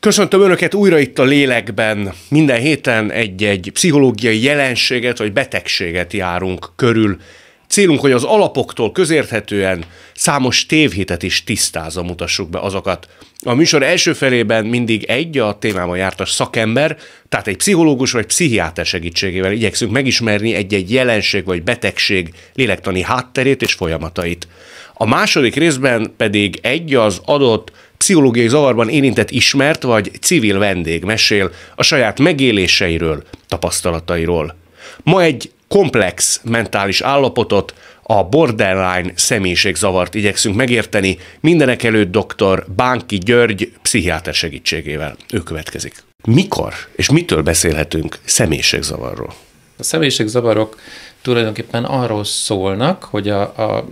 Köszöntöm Önöket újra itt a lélekben. Minden héten egy-egy pszichológiai jelenséget vagy betegséget járunk körül. Célunk, hogy az alapoktól közérthetően számos tévhitet is tisztázza mutassuk be azokat. A műsor első felében mindig egy a témában jártas szakember, tehát egy pszichológus vagy pszichiáter segítségével igyekszünk megismerni egy-egy jelenség vagy betegség lélektani hátterét és folyamatait. A második részben pedig egy az adott pszichológiai zavarban érintett ismert vagy civil vendég mesél a saját megéléseiről, tapasztalatairól. Ma egy komplex mentális állapotot, a borderline személyiségzavart igyekszünk megérteni, mindenek előtt dr. Bánki György pszichiáter segítségével. Ő következik. Mikor és mitől beszélhetünk személyiségzavarról? A személyiségzavarok tulajdonképpen arról szólnak, hogy a, a,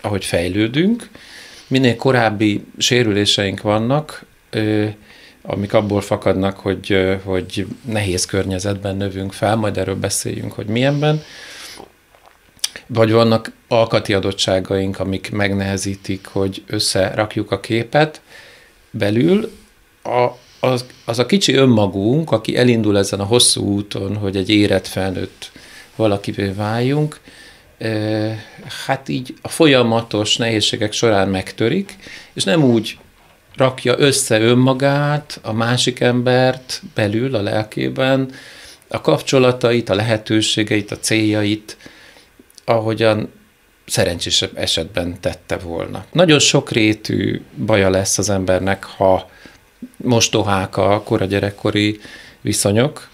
ahogy fejlődünk, minél korábbi sérüléseink vannak, amik abból fakadnak, hogy, hogy nehéz környezetben növünk fel, majd erről beszéljünk, hogy milyenben, vagy vannak alkati adottságaink, amik megnehezítik, hogy összerakjuk a képet belül, a, az, az a kicsi önmagunk, aki elindul ezen a hosszú úton, hogy egy érett felnőtt valakivé váljunk, hát így a folyamatos nehézségek során megtörik, és nem úgy rakja össze önmagát, a másik embert belül, a lelkében, a kapcsolatait, a lehetőségeit, a céljait, ahogyan szerencsésebb esetben tette volna. Nagyon sokrétű baja lesz az embernek, ha mostohák a kora gyerekkori viszonyok,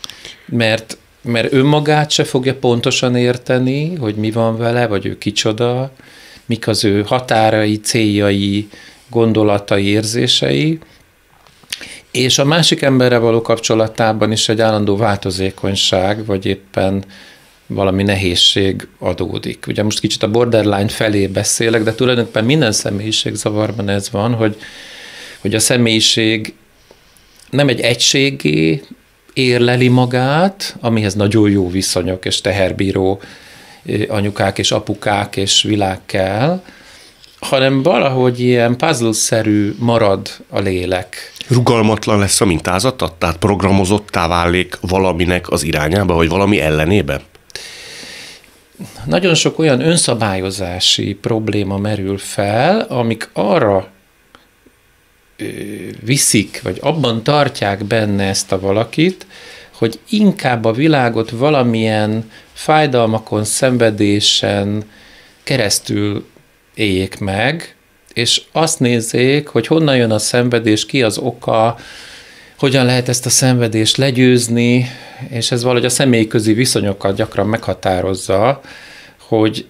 mert mert önmagát se fogja pontosan érteni, hogy mi van vele, vagy ő kicsoda, mik az ő határai, céljai, gondolatai, érzései, és a másik emberre való kapcsolatában is egy állandó változékonyság, vagy éppen valami nehézség adódik. Ugye most kicsit a borderline felé beszélek, de tulajdonképpen minden személyiségzavarban ez van, hogy, hogy a személyiség nem egy egységé érleli magát, amihez nagyon jó viszonyok és teherbíró anyukák és apukák és világ kell, hanem valahogy ilyen puzzle-szerű marad a lélek. Rugalmatlan lesz a mintázata? Tehát programozottá válik valaminek az irányába, vagy valami ellenébe? Nagyon sok olyan önszabályozási probléma merül fel, amik arra viszik, vagy abban tartják benne ezt a valakit, hogy inkább a világot valamilyen fájdalmakon, szenvedésen keresztül éljék meg, és azt nézzék, hogy honnan jön a szenvedés, ki az oka, hogyan lehet ezt a szenvedést legyőzni, és ez valahogy a személyközi viszonyokat gyakran meghatározza, hogy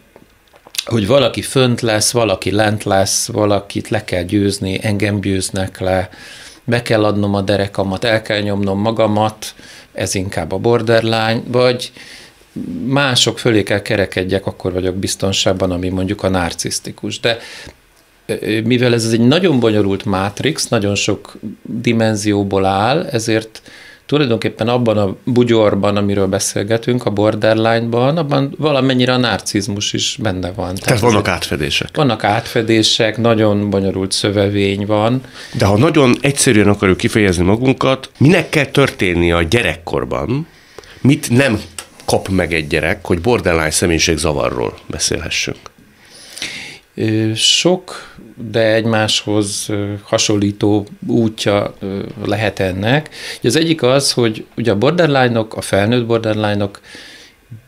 hogy valaki fönt lesz, valaki lent lesz, valakit le kell győzni, engem győznek le, be kell adnom a derekamat, el kell nyomnom magamat, ez inkább a borderline, vagy mások fölé kell kerekedjek, akkor vagyok biztonságban, ami mondjuk a narcisztikus. De mivel ez egy nagyon bonyolult mátrix, nagyon sok dimenzióból áll, ezért tulajdonképpen abban a bugyorban, amiről beszélgetünk, a borderline-ban, abban valamennyire a narcizmus is benne van. Tehát, Tehát vannak átfedések. Vannak átfedések, nagyon bonyolult szövevény van. De ha nagyon egyszerűen akarjuk kifejezni magunkat, minek kell történni a gyerekkorban, mit nem kap meg egy gyerek, hogy borderline személyiség zavarról beszélhessünk? Sok de egymáshoz hasonlító útja lehet ennek. Az egyik az, hogy ugye a borderline-ok, a felnőtt borderline-ok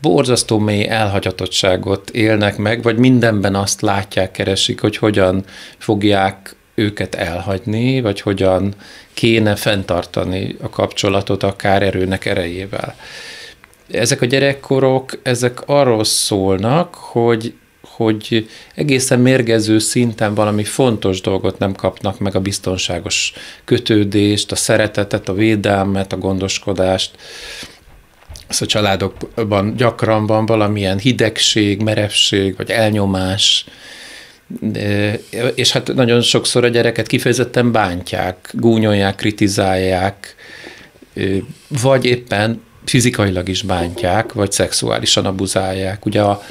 borzasztó mély elhagyatottságot élnek meg, vagy mindenben azt látják, keresik, hogy hogyan fogják őket elhagyni, vagy hogyan kéne fenntartani a kapcsolatot akár erőnek erejével. Ezek a gyerekkorok, ezek arról szólnak, hogy hogy egészen mérgező szinten valami fontos dolgot nem kapnak meg a biztonságos kötődést, a szeretetet, a védelmet, a gondoskodást. Ez a családokban gyakran van valamilyen hidegség, merevség, vagy elnyomás, és hát nagyon sokszor a gyereket kifejezetten bántják, gúnyolják, kritizálják, vagy éppen fizikailag is bántják, vagy szexuálisan abuzálják. Ugye a,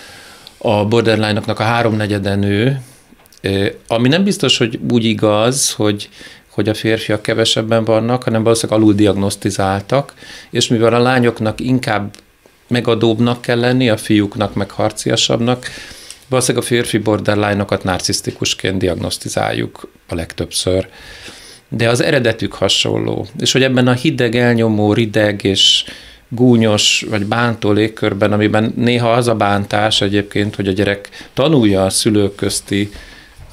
a borderline-oknak a háromnegyede nő, ami nem biztos, hogy úgy igaz, hogy, hogy a férfiak kevesebben vannak, hanem valószínűleg alul diagnosztizáltak, és mivel a lányoknak inkább megadóbbnak kell lenni, a fiúknak meg harciasabbnak, valószínűleg a férfi borderline-okat narcisztikusként diagnosztizáljuk a legtöbbször. De az eredetük hasonló. És hogy ebben a hideg, elnyomó, rideg és gúnyos vagy bántó légkörben, amiben néha az a bántás egyébként, hogy a gyerek tanulja a szülők közti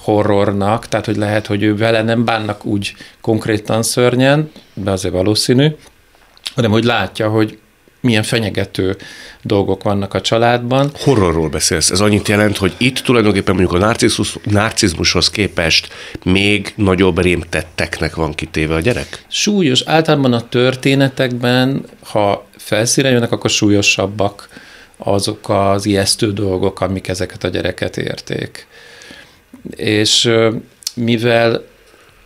horrornak, tehát hogy lehet, hogy ő vele nem bánnak úgy konkrétan szörnyen, de azért valószínű, hanem hogy látja, hogy milyen fenyegető dolgok vannak a családban. Horrorról beszélsz. Ez annyit jelent, hogy itt tulajdonképpen mondjuk a narcizmus, narcizmushoz képest még nagyobb rémtetteknek van kitéve a gyerek? Súlyos. Általában a történetekben, ha felszíre jönnek, akkor súlyosabbak azok az ijesztő dolgok, amik ezeket a gyereket érték. És mivel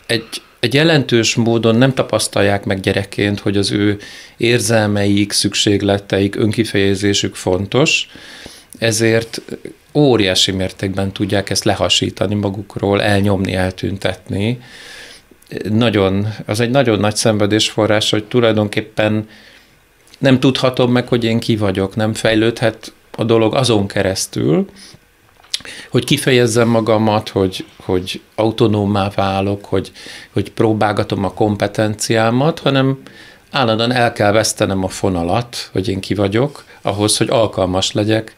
egy egy jelentős módon nem tapasztalják meg gyerekként, hogy az ő érzelmeik, szükségleteik, önkifejezésük fontos, ezért óriási mértékben tudják ezt lehasítani magukról, elnyomni, eltüntetni. Nagyon, az egy nagyon nagy szenvedésforrás, hogy tulajdonképpen nem tudhatom meg, hogy én ki vagyok, nem fejlődhet a dolog azon keresztül, hogy kifejezzem magamat, hogy, hogy autonómá válok, hogy, hogy próbálgatom a kompetenciámat, hanem állandóan el kell vesztenem a fonalat, hogy én ki vagyok, ahhoz, hogy alkalmas legyek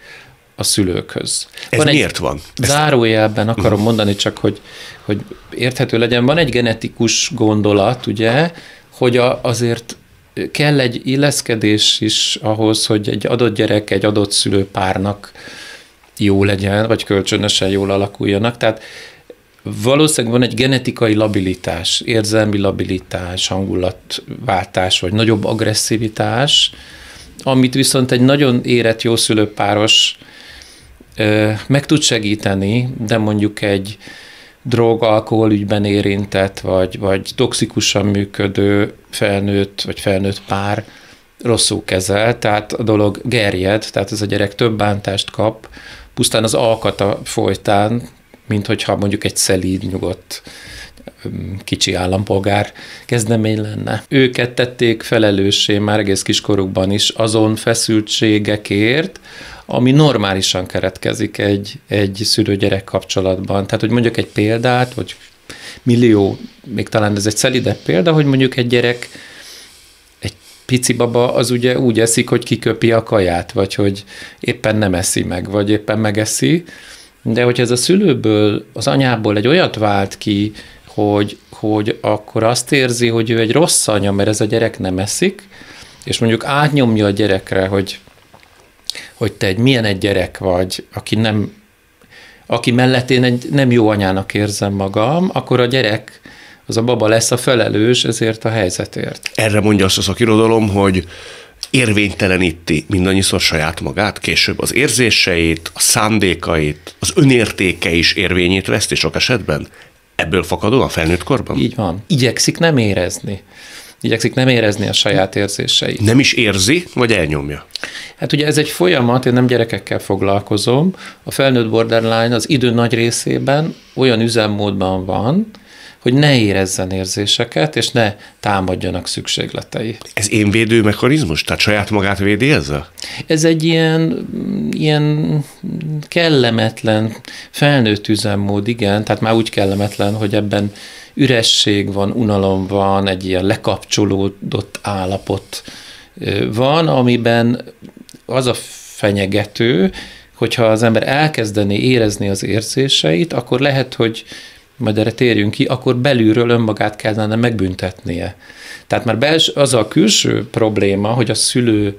a szülőkhöz. Ez van miért van? Zárójelben akarom mondani csak, hogy, hogy érthető legyen. Van egy genetikus gondolat, ugye, hogy a, azért kell egy illeszkedés is ahhoz, hogy egy adott gyerek egy adott szülőpárnak jó legyen, vagy kölcsönösen jól alakuljanak. Tehát valószínűleg van egy genetikai labilitás, érzelmi labilitás, hangulatváltás, vagy nagyobb agresszivitás, amit viszont egy nagyon érett jószülőpáros meg tud segíteni, de mondjuk egy drog-alkohol ügyben érintett, vagy, vagy toxikusan működő felnőtt, vagy felnőtt pár rosszul kezel, tehát a dolog gerjed, tehát ez a gyerek több bántást kap, pusztán az alkata folytán, mint hogyha mondjuk egy szelíd, nyugodt kicsi állampolgár kezdemény lenne. Őket tették felelőssé már egész kiskorukban is azon feszültségekért, ami normálisan keretkezik egy, egy szülő-gyerek kapcsolatban. Tehát, hogy mondjuk egy példát, vagy millió, még talán ez egy szelidebb példa, hogy mondjuk egy gyerek pici baba az ugye úgy eszik, hogy kiköpi a kaját, vagy hogy éppen nem eszi meg, vagy éppen megeszi, de hogy ez a szülőből, az anyából egy olyat vált ki, hogy, hogy akkor azt érzi, hogy ő egy rossz anya, mert ez a gyerek nem eszik, és mondjuk átnyomja a gyerekre, hogy, hogy te egy milyen egy gyerek vagy, aki nem aki mellett én egy nem jó anyának érzem magam, akkor a gyerek az a baba lesz a felelős ezért a helyzetért. Erre mondja azt a szakirodalom, hogy érvényteleníti mindannyiszor saját magát, később az érzéseit, a szándékait, az önértéke is érvényét veszti sok esetben? Ebből fakadó a felnőtt korban? Így van. Igyekszik nem érezni. Igyekszik nem érezni a saját érzéseit. Nem is érzi, vagy elnyomja? Hát ugye ez egy folyamat, én nem gyerekekkel foglalkozom. A felnőtt borderline az idő nagy részében olyan üzemmódban van, hogy ne érezzen érzéseket, és ne támadjanak szükségletei. Ez én védő mechanizmus? Tehát saját magát védi ezzel? Ez egy ilyen, ilyen kellemetlen, felnőtt üzemmód, igen, tehát már úgy kellemetlen, hogy ebben üresség van, unalom van, egy ilyen lekapcsolódott állapot van, amiben az a fenyegető, hogyha az ember elkezdeni érezni az érzéseit, akkor lehet, hogy majd erre térjünk ki, akkor belülről önmagát kellene megbüntetnie. Tehát már bels, az a külső probléma, hogy a szülő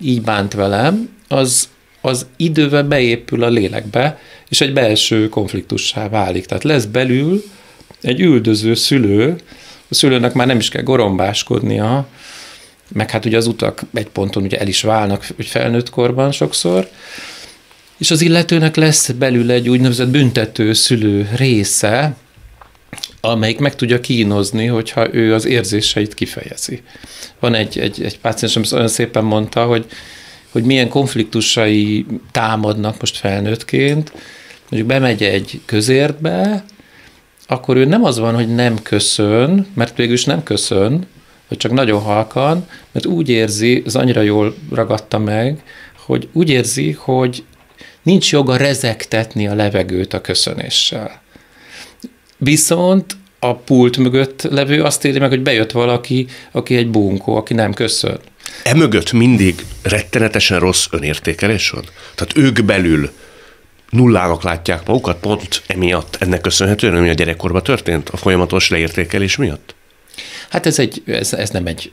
így bánt velem, az, az idővel beépül a lélekbe, és egy belső konfliktussá válik. Tehát lesz belül egy üldöző szülő, a szülőnek már nem is kell gorombáskodnia, meg hát ugye az utak egy ponton ugye el is válnak, hogy felnőtt korban sokszor, és az illetőnek lesz belül egy úgynevezett büntető szülő része, amelyik meg tudja kínozni, hogyha ő az érzéseit kifejezi. Van egy, egy, egy páciens, ami olyan szépen mondta, hogy, hogy milyen konfliktusai támadnak most felnőttként, mondjuk bemegy egy közértbe, akkor ő nem az van, hogy nem köszön, mert végülis nem köszön, vagy csak nagyon halkan, mert úgy érzi, az annyira jól ragadta meg, hogy úgy érzi, hogy nincs joga rezektetni a levegőt a köszönéssel. Viszont a pult mögött levő azt éli meg, hogy bejött valaki, aki egy bunkó, aki nem köszön. E mögött mindig rettenetesen rossz önértékelés van? Tehát ők belül nullának látják magukat pont emiatt, ennek köszönhetően, ami a gyerekkorban történt, a folyamatos leértékelés miatt? Hát ez, egy, ez, ez nem egy,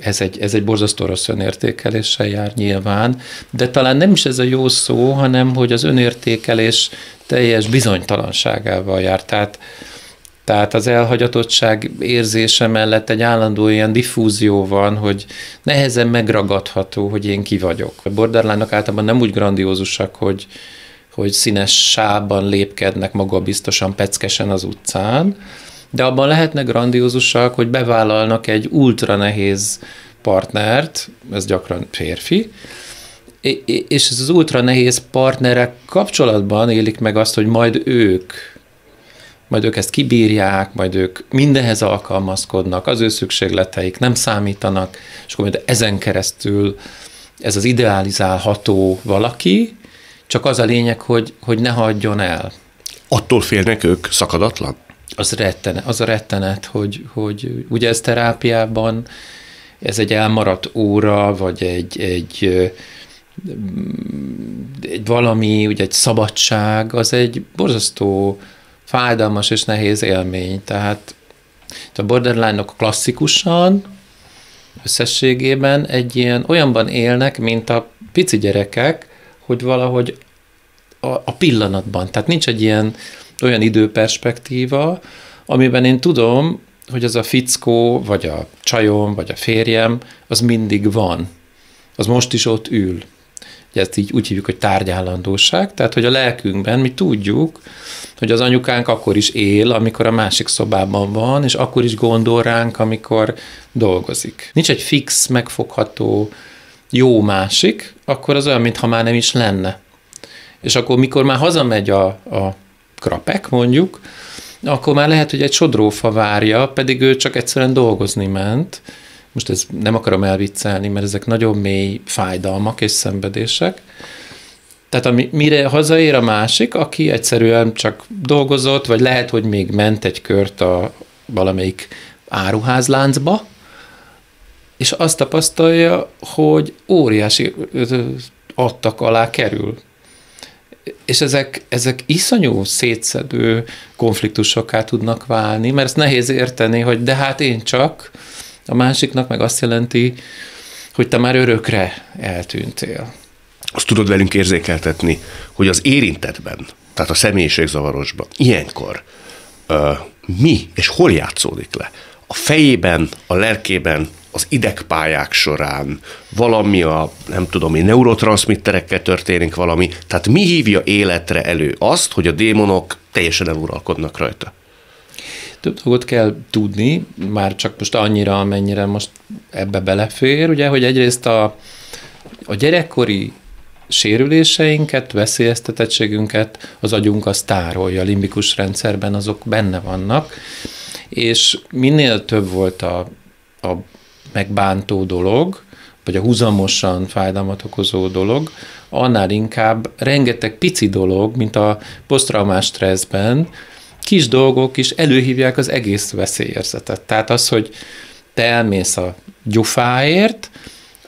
ez egy, ez egy borzasztó rossz önértékeléssel jár nyilván, de talán nem is ez a jó szó, hanem hogy az önértékelés teljes bizonytalanságával jár. Tehát, tehát az elhagyatottság érzése mellett egy állandó ilyen diffúzió van, hogy nehezen megragadható, hogy én ki vagyok. A borderline általában nem úgy grandiózusak, hogy, hogy színes sában lépkednek magabiztosan, peckesen az utcán, de abban lehetnek grandiózusak, hogy bevállalnak egy ultra nehéz partnert, ez gyakran férfi, és ez az ultra nehéz partnerek kapcsolatban élik meg azt, hogy majd ők, majd ők ezt kibírják, majd ők mindenhez alkalmazkodnak, az ő szükségleteik nem számítanak, és akkor majd ezen keresztül ez az idealizálható valaki, csak az a lényeg, hogy, hogy ne hagyjon el. Attól félnek ők szakadatlan? Az, rettenet, az a rettenet, hogy, hogy ugye ez terápiában ez egy elmaradt óra, vagy egy, egy, egy valami, ugye egy szabadság, az egy borzasztó fájdalmas és nehéz élmény. Tehát a borderline-ok klasszikusan összességében egy ilyen olyanban élnek, mint a pici gyerekek, hogy valahogy a, a pillanatban. Tehát nincs egy ilyen olyan időperspektíva, amiben én tudom, hogy az a fickó, vagy a csajom, vagy a férjem, az mindig van. Az most is ott ül. Ugye ezt így úgy hívjuk, hogy tárgyállandóság, tehát hogy a lelkünkben mi tudjuk, hogy az anyukánk akkor is él, amikor a másik szobában van, és akkor is gondol ránk, amikor dolgozik. Nincs egy fix, megfogható, jó másik, akkor az olyan, mintha már nem is lenne. És akkor, mikor már hazamegy a, a krapek mondjuk, akkor már lehet, hogy egy sodrófa várja, pedig ő csak egyszerűen dolgozni ment. Most ez nem akarom elviccelni, mert ezek nagyon mély fájdalmak és szenvedések. Tehát ami, mire hazaér a másik, aki egyszerűen csak dolgozott, vagy lehet, hogy még ment egy kört a valamelyik áruházláncba, és azt tapasztalja, hogy óriási adtak alá kerül és ezek, ezek iszonyú szétszedő konfliktusokká tudnak válni, mert ezt nehéz érteni, hogy de hát én csak, a másiknak meg azt jelenti, hogy te már örökre eltűntél. Azt tudod velünk érzékeltetni, hogy az érintetben, tehát a személyiségzavarosban, ilyenkor uh, mi és hol játszódik le? A fejében, a lelkében, az idegpályák során, valami a, nem tudom én, neurotranszmitterekkel történik valami, tehát mi hívja életre elő azt, hogy a démonok teljesen eluralkodnak rajta? Több dolgot kell tudni, már csak most annyira, amennyire most ebbe belefér, ugye, hogy egyrészt a, a gyerekkori sérüléseinket, veszélyeztetettségünket az agyunk az tárolja, a limbikus rendszerben azok benne vannak, és minél több volt a, a megbántó dolog, vagy a húzamosan fájdalmat okozó dolog, annál inkább rengeteg pici dolog, mint a posztraumás stresszben, kis dolgok is előhívják az egész veszélyérzetet. Tehát az, hogy te elmész a gyufáért,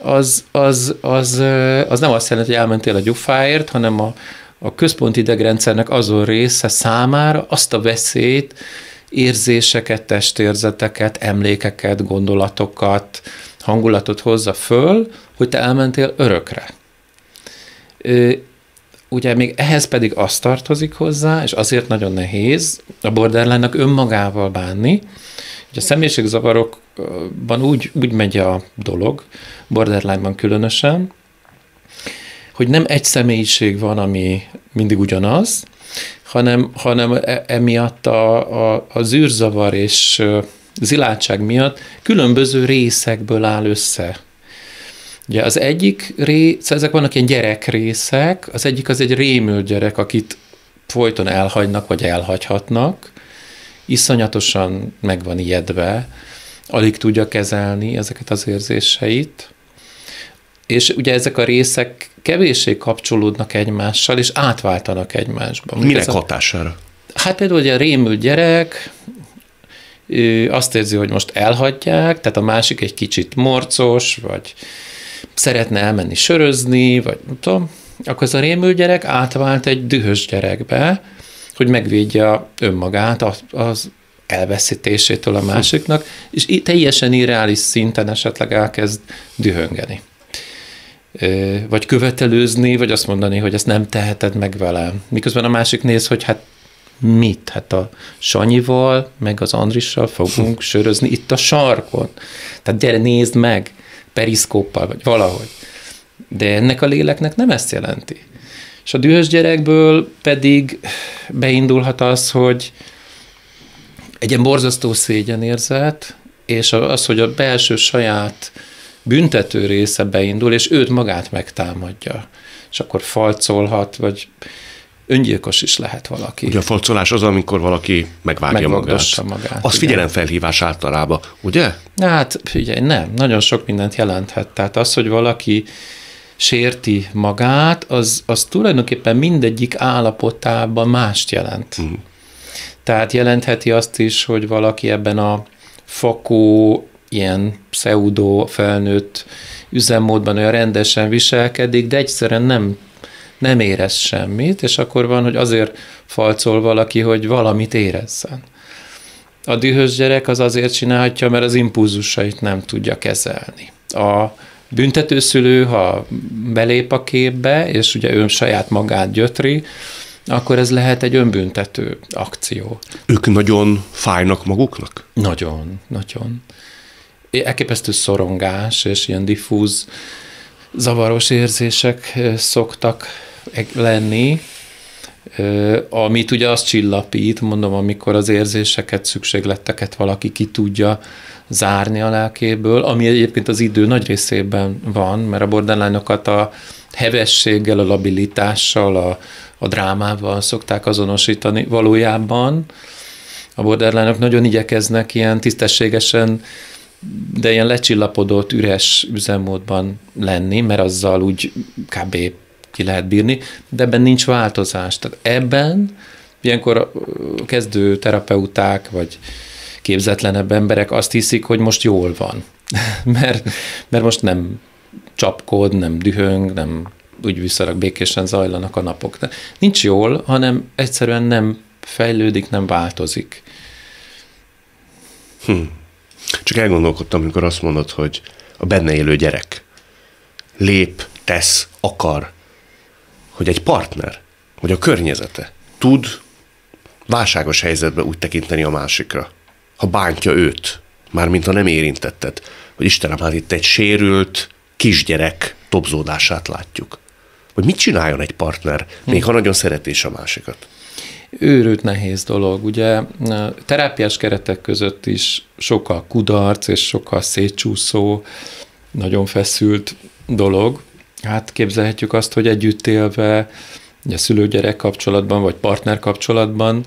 az, az, az, az nem azt jelenti, hogy elmentél a gyufáért, hanem a, a központi idegrendszernek azon része számára azt a veszélyt, érzéseket, testérzeteket, emlékeket, gondolatokat, hangulatot hozza föl, hogy te elmentél örökre. Ugye még ehhez pedig az tartozik hozzá, és azért nagyon nehéz a borderline önmagával bánni, hogy a személyiségzavarokban úgy, úgy megy a dolog, borderline-ban különösen, hogy nem egy személyiség van, ami mindig ugyanaz, hanem, hanem e, emiatt a, a, a zűrzavar és zilátság miatt különböző részekből áll össze. Ugye az egyik rész, ezek vannak ilyen gyerekrészek, az egyik az egy rémült gyerek, akit folyton elhagynak, vagy elhagyhatnak, iszonyatosan meg van ijedve, alig tudja kezelni ezeket az érzéseit, és ugye ezek a részek kevéssé kapcsolódnak egymással, és átváltanak egymásba. Minek a, hatására? Hát például, hogy a rémült gyerek ő azt érzi, hogy most elhagyják, tehát a másik egy kicsit morcos, vagy szeretne elmenni sörözni, vagy nem tudom, akkor ez a rémült gyerek átvált egy dühös gyerekbe, hogy megvédje önmagát az elveszítésétől a másiknak, és teljesen irreális szinten esetleg elkezd dühöngeni. Vagy követelőzni, vagy azt mondani, hogy ezt nem teheted meg velem. Miközben a másik néz, hogy hát mit? Hát a Sanyival, meg az Andrissal fogunk sörözni itt a sarkon. Tehát gyere, nézd meg, periszkóppal, vagy valahogy. De ennek a léleknek nem ezt jelenti. És a dühös gyerekből pedig beindulhat az, hogy egy ilyen borzasztó szégyenérzet, és az, hogy a belső saját büntető része beindul, és őt magát megtámadja. És akkor falcolhat, vagy öngyilkos is lehet valaki. Ugye a falcolás az, amikor valaki megvágja magát. magát. Az figyelemfelhívás általában, ugye? Hát figyelj, nem. Nagyon sok mindent jelenthet. Tehát az, hogy valaki sérti magát, az, az tulajdonképpen mindegyik állapotában mást jelent. Mm. Tehát jelentheti azt is, hogy valaki ebben a fakó, ilyen pseudo felnőtt üzemmódban olyan rendesen viselkedik, de egyszerűen nem, nem érez semmit, és akkor van, hogy azért falcol valaki, hogy valamit érezzen. A dühös gyerek az azért csinálhatja, mert az impulzusait nem tudja kezelni. A büntetőszülő, ha belép a képbe, és ugye ő saját magát gyötri, akkor ez lehet egy önbüntető akció. Ők nagyon fájnak maguknak? Nagyon, nagyon. Elképesztő szorongás és ilyen diffúz, zavaros érzések szoktak lenni, amit ugye azt csillapít, mondom, amikor az érzéseket, szükségleteket valaki ki tudja zárni a lelkéből, ami egyébként az idő nagy részében van, mert a borderline-okat a hevességgel, a labilitással, a, a drámával szokták azonosítani. Valójában a borderline nagyon igyekeznek ilyen tisztességesen, de ilyen lecsillapodott, üres üzemmódban lenni, mert azzal úgy kb. ki lehet bírni, de ebben nincs változás. Tehát ebben ilyenkor kezdő terapeuták, vagy képzetlenebb emberek azt hiszik, hogy most jól van. mert, mert most nem csapkod, nem dühöng, nem úgy viszonylag békésen zajlanak a napok. De nincs jól, hanem egyszerűen nem fejlődik, nem változik. Hm. Csak elgondolkodtam, amikor azt mondod, hogy a benne élő gyerek lép, tesz, akar, hogy egy partner, vagy a környezete tud válságos helyzetben úgy tekinteni a másikra, ha bántja őt, mármint ha nem érintetted, hogy Istenem, hát itt egy sérült kisgyerek topzódását látjuk. Hogy mit csináljon egy partner, még ha nagyon szeretés a másikat? Őrült nehéz dolog. Ugye terápiás keretek között is sokkal kudarc és sokkal szétcsúszó, nagyon feszült dolog. Hát képzelhetjük azt, hogy együtt élve, ugye szülő-gyerek kapcsolatban, vagy partner kapcsolatban,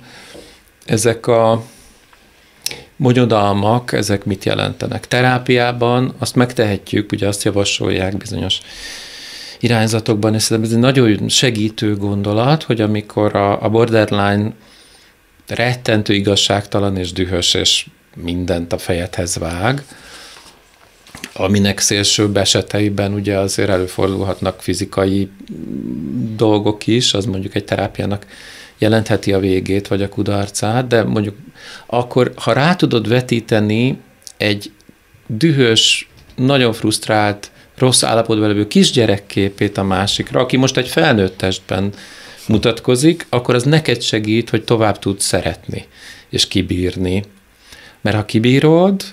ezek a Monyodalmak, ezek mit jelentenek? Terápiában azt megtehetjük, ugye azt javasolják bizonyos irányzatokban, és szerintem ez egy nagyon segítő gondolat, hogy amikor a, a borderline rettentő igazságtalan és dühös, és mindent a fejedhez vág, aminek szélsőbb eseteiben ugye azért előfordulhatnak fizikai dolgok is, az mondjuk egy terápiának jelentheti a végét, vagy a kudarcát, de mondjuk akkor, ha rá tudod vetíteni egy dühös, nagyon frusztrált, rossz állapotban levő kisgyerek képét a másikra, aki most egy felnőtt testben mutatkozik, akkor az neked segít, hogy tovább tud szeretni és kibírni. Mert ha kibírod,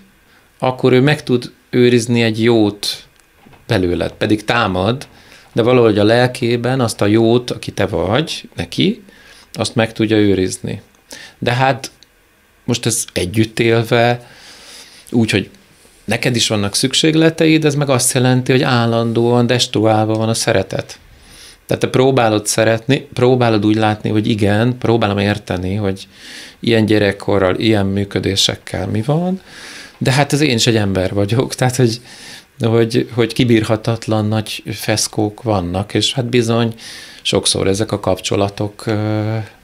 akkor ő meg tud őrizni egy jót belőled, pedig támad, de valahogy a lelkében azt a jót, aki te vagy neki, azt meg tudja őrizni. De hát most ez együtt élve, úgy, hogy neked is vannak szükségleteid, ez meg azt jelenti, hogy állandóan destruálva van a szeretet. Tehát te próbálod szeretni, próbálod úgy látni, hogy igen, próbálom érteni, hogy ilyen gyerekkorral, ilyen működésekkel mi van, de hát ez én is egy ember vagyok, tehát hogy, hogy, hogy kibírhatatlan nagy feszkók vannak, és hát bizony sokszor ezek a kapcsolatok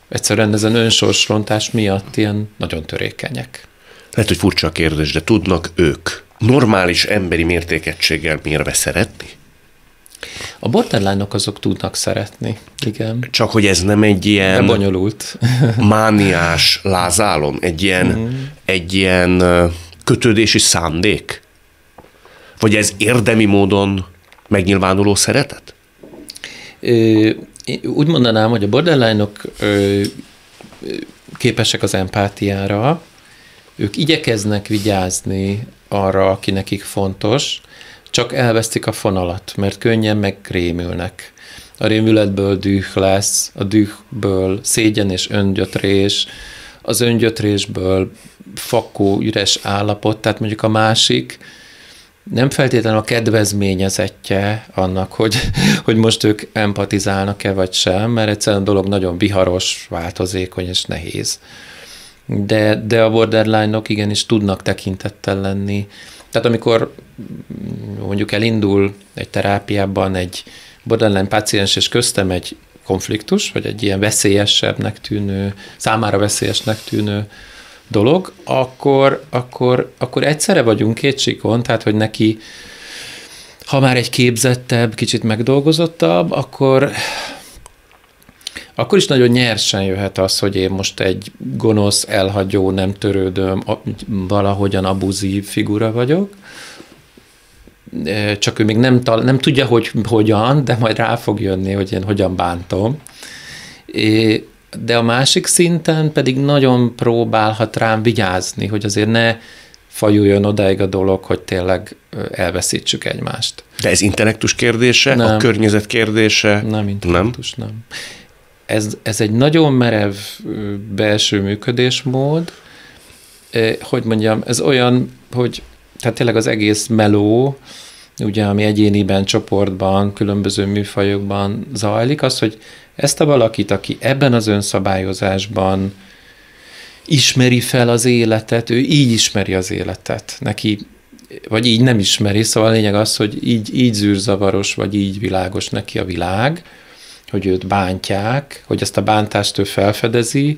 egyszerűen ezen önsorsrontás miatt ilyen nagyon törékenyek. Lehet, hogy furcsa a kérdés, de tudnak ők normális emberi mértékegységgel mérve szeretni? A borderline azok tudnak szeretni, igen. Csak hogy ez nem egy ilyen... De bonyolult. mániás lázálom, egy ilyen, mm. egy ilyen kötődési szándék? Vagy ez érdemi módon megnyilvánuló szeretet? Ö, úgy mondanám, hogy a borderline-ok képesek az empátiára, ők igyekeznek vigyázni arra, aki nekik fontos, csak elvesztik a fonalat, mert könnyen megkrémülnek. A rémületből düh lesz, a dühből szégyen és öngyötrés, az öngyötrésből fakó, üres állapot, tehát mondjuk a másik nem feltétlenül a kedvezményezettje annak, hogy, hogy most ők empatizálnak-e vagy sem, mert egyszerűen a dolog nagyon viharos, változékony és nehéz. De, de a borderline-ok igenis tudnak tekintettel lenni. Tehát amikor mondjuk elindul egy terápiában egy borderline páciens, és köztem egy konfliktus, vagy egy ilyen veszélyesebbnek tűnő, számára veszélyesnek tűnő dolog, akkor, akkor, akkor egyszerre vagyunk két síkon, tehát hogy neki, ha már egy képzettebb, kicsit megdolgozottabb, akkor akkor is nagyon nyersen jöhet az, hogy én most egy gonosz, elhagyó, nem törődöm, valahogyan abuzív figura vagyok, csak ő még nem, tal- nem tudja, hogy hogyan, de majd rá fog jönni, hogy én hogyan bántom. É, de a másik szinten pedig nagyon próbálhat rám vigyázni, hogy azért ne fajuljon odáig a dolog, hogy tényleg elveszítsük egymást. De ez intellektus kérdése, nem. a környezet kérdése? Nem intellektus, nem. nem. Ez, ez egy nagyon merev belső működésmód, hogy mondjam, ez olyan, hogy tehát tényleg az egész meló, ugye, ami egyéniben, csoportban, különböző műfajokban zajlik, az, hogy ezt a valakit, aki ebben az önszabályozásban ismeri fel az életet, ő így ismeri az életet. Neki, vagy így nem ismeri, szóval a lényeg az, hogy így, így zűrzavaros, vagy így világos neki a világ, hogy őt bántják, hogy ezt a bántást ő felfedezi,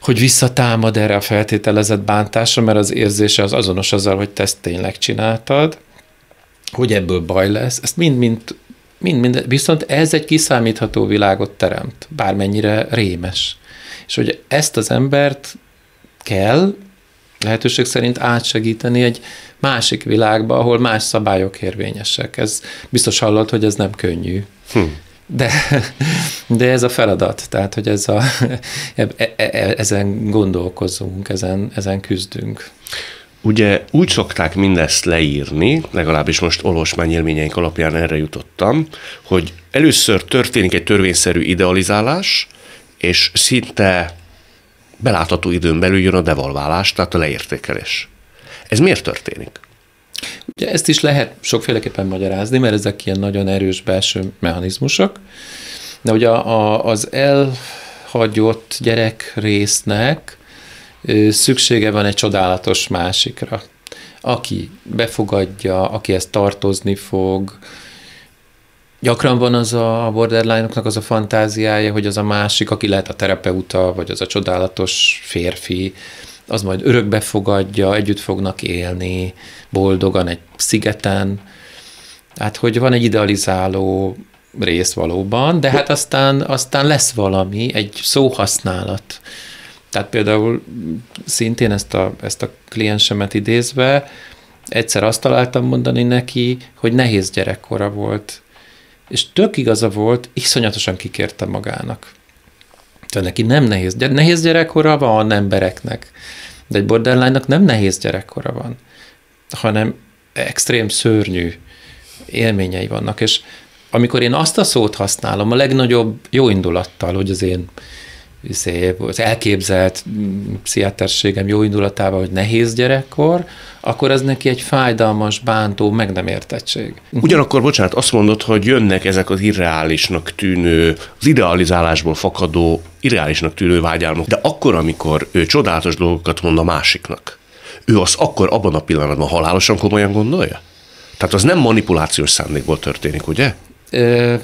hogy visszatámad erre a feltételezett bántásra, mert az érzése az azonos azzal, hogy te ezt tényleg csináltad, hogy ebből baj lesz, ezt mind-mind Mind, mind, viszont ez egy kiszámítható világot teremt, bármennyire rémes. És hogy ezt az embert kell lehetőség szerint átsegíteni egy másik világba, ahol más szabályok érvényesek. Ez biztos hallott, hogy ez nem könnyű. Hm. De, de ez a feladat, tehát hogy ez a, e, e, e, ezen gondolkozunk, ezen, ezen küzdünk. Ugye úgy szokták mindezt leírni, legalábbis most olvasmány élményeink alapján erre jutottam, hogy először történik egy törvényszerű idealizálás, és szinte belátható időn belül jön a devalválás, tehát a leértékelés. Ez miért történik? Ugye ezt is lehet sokféleképpen magyarázni, mert ezek ilyen nagyon erős belső mechanizmusok, de ugye a, a, az elhagyott gyerek résznek szüksége van egy csodálatos másikra, aki befogadja, aki ezt tartozni fog. Gyakran van az a borderline-oknak az a fantáziája, hogy az a másik, aki lehet a terapeuta, vagy az a csodálatos férfi, az majd örökbe fogadja, együtt fognak élni, boldogan egy szigeten. Hát, hogy van egy idealizáló rész valóban, de hát aztán, aztán lesz valami, egy szóhasználat, tehát például szintén ezt a, ezt a kliensemet idézve, egyszer azt találtam mondani neki, hogy nehéz gyerekkora volt. És tök igaza volt, iszonyatosan kikérte magának. Tehát neki nem nehéz. Nehéz gyerekkora van embereknek, de egy borderline-nak nem nehéz gyerekkora van, hanem extrém szörnyű élményei vannak. És amikor én azt a szót használom a legnagyobb jó indulattal, hogy az én izé, az elképzelt mm, pszichiáterségem jó indulatával, hogy nehéz gyerekkor, akkor ez neki egy fájdalmas, bántó, meg nem értettség. Ugyanakkor, bocsánat, azt mondod, hogy jönnek ezek az irreálisnak tűnő, az idealizálásból fakadó, irreálisnak tűnő vágyálmok, de akkor, amikor ő csodálatos dolgokat mond a másiknak, ő azt akkor abban a pillanatban halálosan komolyan gondolja? Tehát az nem manipulációs szándékból történik, ugye? Ö,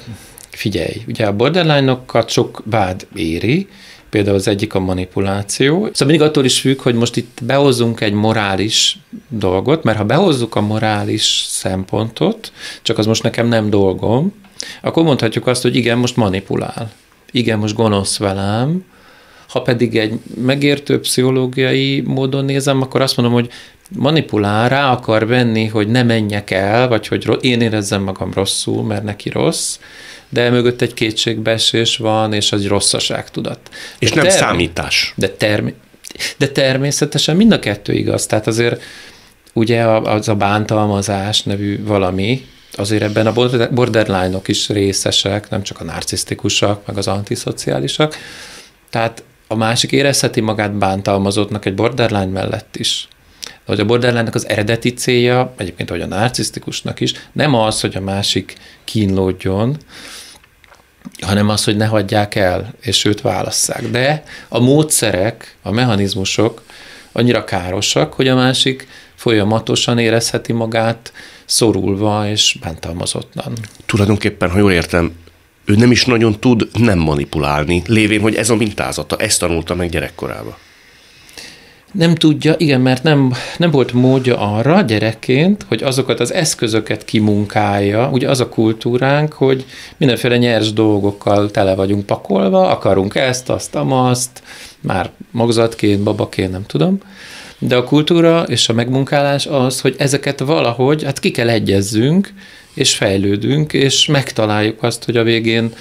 figyelj, ugye a borderline-okat sok vád éri, például az egyik a manipuláció. Szóval mindig attól is függ, hogy most itt behozzunk egy morális dolgot, mert ha behozzuk a morális szempontot, csak az most nekem nem dolgom, akkor mondhatjuk azt, hogy igen, most manipulál. Igen, most gonosz velem, ha pedig egy megértő pszichológiai módon nézem, akkor azt mondom, hogy manipulál, rá akar venni, hogy ne menjek el, vagy hogy én érezzem magam rosszul, mert neki rossz, de mögött egy kétségbeesés van, és egy rosszaságtudat. De és nem term- számítás. De, term- de természetesen mind a kettő igaz. Tehát azért ugye az a bántalmazás nevű valami, azért ebben a borderline-ok is részesek, nem csak a narcisztikusak, meg az antiszociálisak. Tehát a másik érezheti magát bántalmazottnak egy borderline mellett is. De hogy a borderline az eredeti célja, egyébként hogy a narcisztikusnak is, nem az, hogy a másik kínlódjon, hanem az, hogy ne hagyják el, és őt válasszák. De a módszerek, a mechanizmusok annyira károsak, hogy a másik folyamatosan érezheti magát szorulva és bántalmazottnan. Tulajdonképpen, ha jól értem, ő nem is nagyon tud nem manipulálni, lévén, hogy ez a mintázata, ezt tanulta meg gyerekkorában. Nem tudja, igen, mert nem, nem volt módja arra gyerekként, hogy azokat az eszközöket kimunkálja. Ugye az a kultúránk, hogy mindenféle nyers dolgokkal tele vagyunk pakolva, akarunk ezt, azt, amazt, már magzatként, babaként, nem tudom. De a kultúra és a megmunkálás az, hogy ezeket valahogy, hát ki kell egyezzünk, és fejlődünk, és megtaláljuk azt, hogy a végén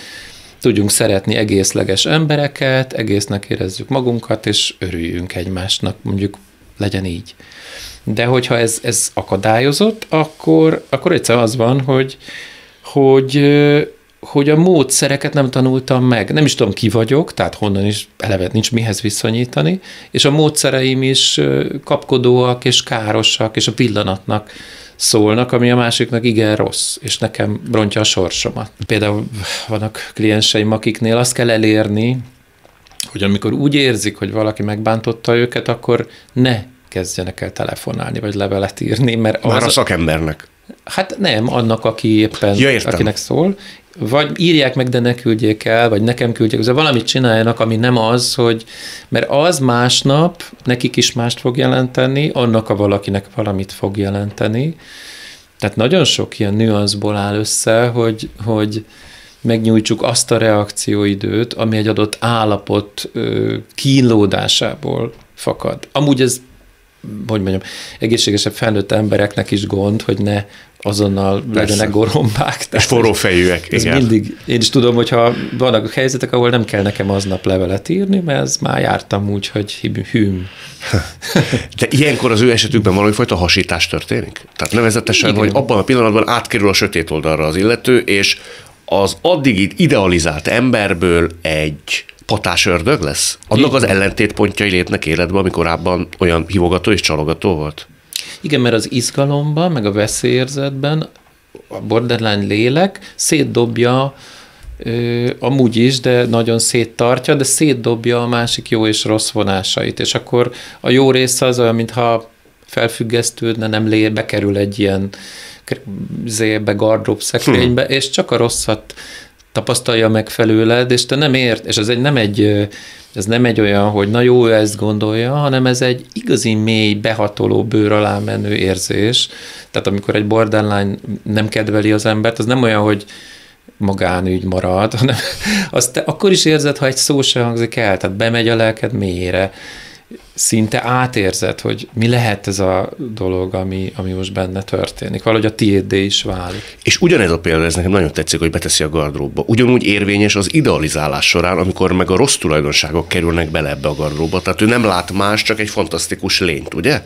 tudjunk szeretni egészleges embereket, egésznek érezzük magunkat, és örüljünk egymásnak, mondjuk legyen így. De hogyha ez, ez akadályozott, akkor, akkor egyszer az van, hogy, hogy, hogy a módszereket nem tanultam meg. Nem is tudom, ki vagyok, tehát honnan is eleve nincs mihez viszonyítani, és a módszereim is kapkodóak és károsak, és a pillanatnak szólnak, ami a másiknak igen rossz, és nekem rontja a sorsomat. Például vannak klienseim, akiknél azt kell elérni, hogy amikor úgy érzik, hogy valaki megbántotta őket, akkor ne kezdjenek el telefonálni, vagy levelet írni, mert Már az, a szakembernek. Hát nem, annak, aki éppen, ja, akinek szól. Vagy írják meg, de ne küldjék el, vagy nekem küldjék. Ez valamit csináljanak, ami nem az, hogy... Mert az másnap nekik is mást fog jelenteni, annak a valakinek valamit fog jelenteni. Tehát nagyon sok ilyen nüanszból áll össze, hogy, hogy megnyújtsuk azt a reakcióidőt, ami egy adott állapot kínlódásából fakad. Amúgy ez hogy mondjam, egészségesebb felnőtt embereknek is gond, hogy ne azonnal Persze. legyenek gorombák. És forró fejűek, ez igen. Mindig, én is tudom, hogyha vannak helyzetek, ahol nem kell nekem aznap levelet írni, mert ez már jártam úgy, hogy hűm. De ilyenkor az ő esetükben valami fajta hasítás történik? Tehát nevezetesen, igen. hogy abban a pillanatban átkerül a sötét oldalra az illető, és az addig idealizált emberből egy patás ördög lesz? Annak az ellentétpontjai lépnek életbe, amikor korábban olyan hívogató és csalogató volt? Igen, mert az izgalomban, meg a veszélyérzetben a borderline lélek szétdobja ö, amúgy is, de nagyon széttartja, de szétdobja a másik jó és rossz vonásait, és akkor a jó része az olyan, mintha felfüggesztődne, nem lé, bekerül egy ilyen zébe, gardrób szekrénybe, hmm. és csak a rosszat tapasztalja meg felőled, és te nem ért, és ez egy, nem egy, ez nem egy olyan, hogy na jó, ő ezt gondolja, hanem ez egy igazi mély, behatoló, bőr alá menő érzés. Tehát amikor egy borderline nem kedveli az embert, az nem olyan, hogy magánügy marad, hanem azt te akkor is érzed, ha egy szó se hangzik el, tehát bemegy a lelked mélyére szinte átérzed, hogy mi lehet ez a dolog, ami, ami most benne történik. Valahogy a tiéddé is válik. És ugyanez a példa, ez nekem nagyon tetszik, hogy beteszi a gardróbba. Ugyanúgy érvényes az idealizálás során, amikor meg a rossz tulajdonságok kerülnek bele ebbe a gardróba. Tehát ő nem lát más, csak egy fantasztikus lényt, ugye?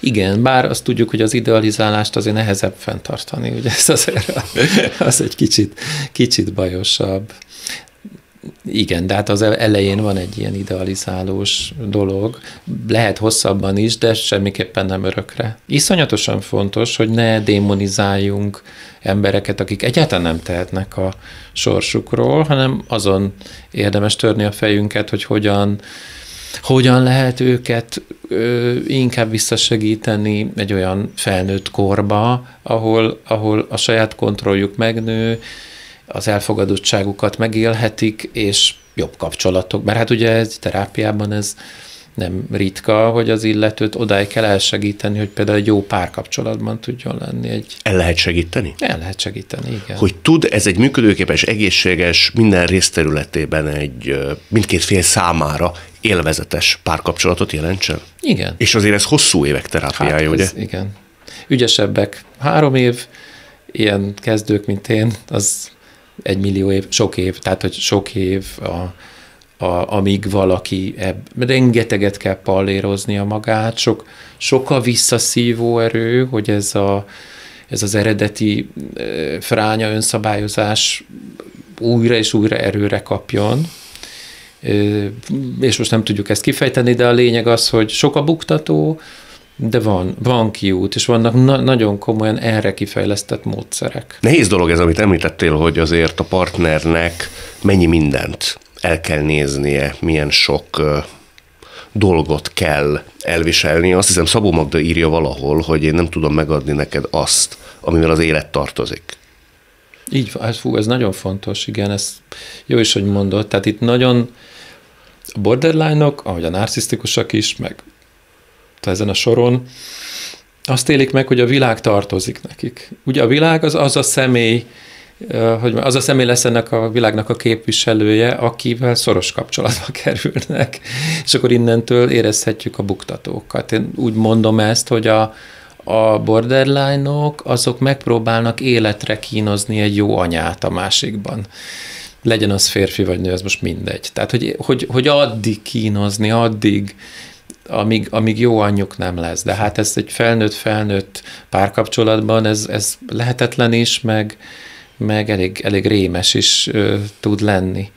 Igen, bár azt tudjuk, hogy az idealizálást azért nehezebb fenntartani, ugye ez azért az egy kicsit, kicsit bajosabb Igen, de hát az elején van egy ilyen idealizálós dolog. Lehet hosszabban is, de semmiképpen nem örökre. Iszonyatosan fontos, hogy ne démonizáljunk embereket, akik egyáltalán nem tehetnek a sorsukról, hanem azon érdemes törni a fejünket, hogy hogyan hogyan lehet őket ö, inkább visszasegíteni egy olyan felnőtt korba, ahol, ahol a saját kontrolljuk megnő, az elfogadottságukat megélhetik, és jobb kapcsolatok. Mert hát ugye ez terápiában ez nem ritka, hogy az illetőt odáig kell elsegíteni, hogy például egy jó párkapcsolatban tudjon lenni. Egy... El lehet segíteni? El lehet segíteni, igen. Hogy tud ez egy működőképes, egészséges, minden részterületében egy mindkét fél számára élvezetes párkapcsolatot jelentsen? Igen. És azért ez hosszú évek terápiája, hát ugye? Igen. Ügyesebbek három év, ilyen kezdők, mint én, az egy millió év, sok év, tehát hogy sok év, a, a, amíg valaki ebb, rengeteget kell a magát, sok, sok a visszaszívó erő, hogy ez, a, ez az eredeti fránya önszabályozás újra és újra erőre kapjon, és most nem tudjuk ezt kifejteni, de a lényeg az, hogy sok a buktató, de van, van kiút, és vannak na- nagyon komolyan erre kifejlesztett módszerek. Nehéz dolog ez, amit említettél, hogy azért a partnernek mennyi mindent el kell néznie, milyen sok uh, dolgot kell elviselni. Azt hiszem Szabó Magda írja valahol, hogy én nem tudom megadni neked azt, amivel az élet tartozik. Így van, ez, fú, ez nagyon fontos, igen, ez jó is, hogy mondod. Tehát itt nagyon a borderline-ok, ahogy a narcisztikusak is, meg ezen a soron, azt élik meg, hogy a világ tartozik nekik. Ugye a világ az az a személy, hogy az a személy lesz ennek a világnak a képviselője, akivel szoros kapcsolatba kerülnek, és akkor innentől érezhetjük a buktatókat. Én úgy mondom ezt, hogy a, a borderline-ok azok megpróbálnak életre kínozni egy jó anyát a másikban. Legyen az férfi vagy nő, ez most mindegy. Tehát, hogy, hogy, hogy addig kínozni, addig amíg, amíg jó anyjuk nem lesz. De hát ez egy felnőtt-felnőtt párkapcsolatban, ez, ez lehetetlen is, meg, meg elég, elég rémes is ö, tud lenni.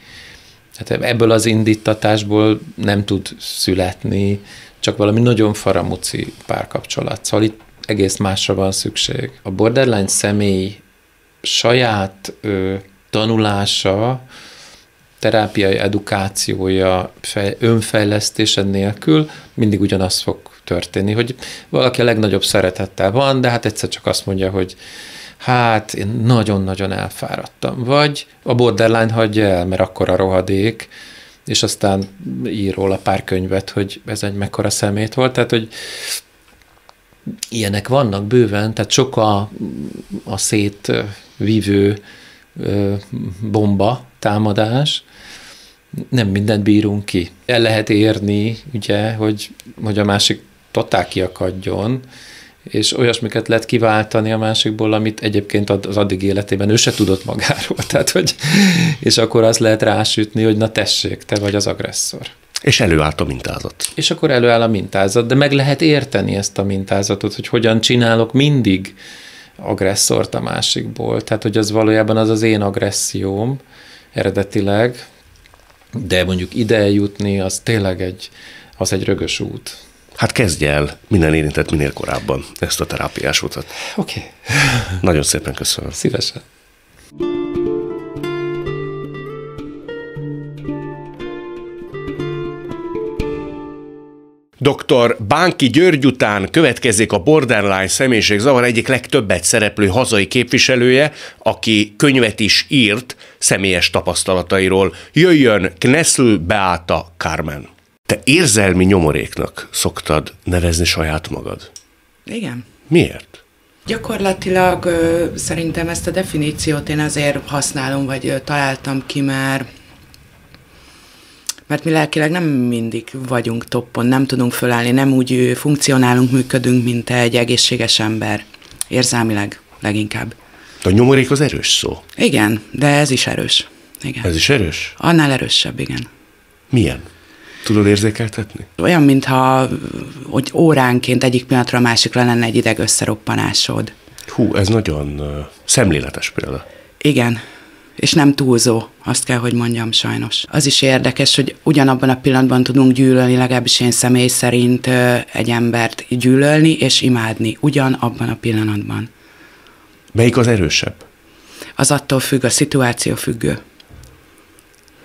Hát ebből az indítatásból nem tud születni csak valami nagyon faramuci párkapcsolat. Szóval itt egész másra van szükség. A borderline személy saját ö, tanulása, terápiai edukációja, fej, önfejlesztése nélkül mindig ugyanaz fog történni, hogy valaki a legnagyobb szeretettel van, de hát egyszer csak azt mondja, hogy hát én nagyon-nagyon elfáradtam. Vagy a borderline hagyja el, mert akkor a rohadék, és aztán ír róla pár könyvet, hogy ez egy mekkora szemét volt. Tehát, hogy ilyenek vannak bőven, tehát sok a, a szétvívő bomba, támadás, nem mindent bírunk ki. El lehet érni, ugye, hogy, hogy a másik totál kiakadjon, és olyasmiket lehet kiváltani a másikból, amit egyébként az addig életében ő se tudott magáról. Tehát, hogy, és akkor azt lehet rásütni, hogy na tessék, te vagy az agresszor. És előállt a mintázat. És akkor előáll a mintázat, de meg lehet érteni ezt a mintázatot, hogy hogyan csinálok mindig agresszort a másikból. Tehát, hogy az valójában az az én agresszióm eredetileg, de mondjuk ide eljutni, az tényleg egy, az egy rögös út. Hát kezdj el minden érintett minél korábban ezt a terápiás utat. Oké. Okay. Nagyon szépen köszönöm. Szívesen. Dr. Bánki György után következik a borderline személyiségzavar egyik legtöbbet szereplő hazai képviselője, aki könyvet is írt személyes tapasztalatairól. Jöjjön Knessl Beáta Carmen. Te érzelmi nyomoréknak szoktad nevezni saját magad? Igen. Miért? Gyakorlatilag ö, szerintem ezt a definíciót én azért használom, vagy ö, találtam ki, mert mert mi lelkileg nem mindig vagyunk toppon, nem tudunk fölállni, nem úgy funkcionálunk, működünk, mint egy egészséges ember, érzelmileg leginkább. A nyomorék az erős szó. Igen, de ez is erős. Igen. Ez is erős? Annál erősebb, igen. Milyen? Tudod érzékeltetni? Olyan, mintha hogy óránként egyik pillanatra a másikra lenne egy ideg összeroppanásod. Hú, ez nagyon uh, szemléletes példa. Igen, és nem túlzó, azt kell, hogy mondjam sajnos. Az is érdekes, hogy ugyanabban a pillanatban tudunk gyűlölni, legalábbis én személy szerint egy embert gyűlölni és imádni, ugyanabban a pillanatban. Melyik az erősebb? Az attól függ, a szituáció függő.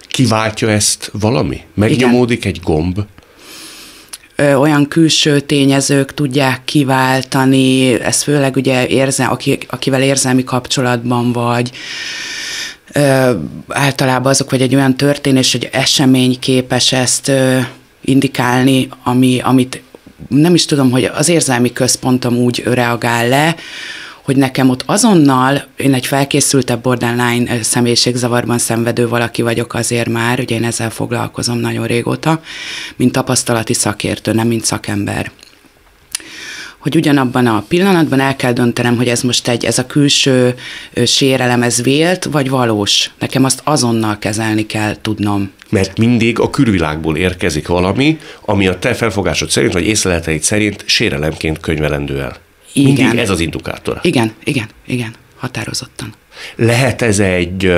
Kiváltja ezt valami? Megnyomódik Igen. egy gomb? Olyan külső tényezők tudják kiváltani, ez főleg ugye érzel, aki, akivel érzelmi kapcsolatban vagy, ö, általában azok, vagy egy olyan történés, hogy esemény képes ezt ö, indikálni, ami, amit nem is tudom, hogy az érzelmi központom úgy reagál le, hogy nekem ott azonnal, én egy felkészültebb borderline személyiségzavarban szenvedő valaki vagyok azért már, ugye én ezzel foglalkozom nagyon régóta, mint tapasztalati szakértő, nem mint szakember hogy ugyanabban a pillanatban el kell döntenem, hogy ez most egy, ez a külső sérelem, ez vélt, vagy valós. Nekem azt azonnal kezelni kell tudnom. Mert mindig a külvilágból érkezik valami, ami a te felfogásod szerint, vagy észleleteid szerint sérelemként könyvelendő el. Igen. Mindig ez az indikátor. Igen, igen, igen, határozottan. Lehet ez egy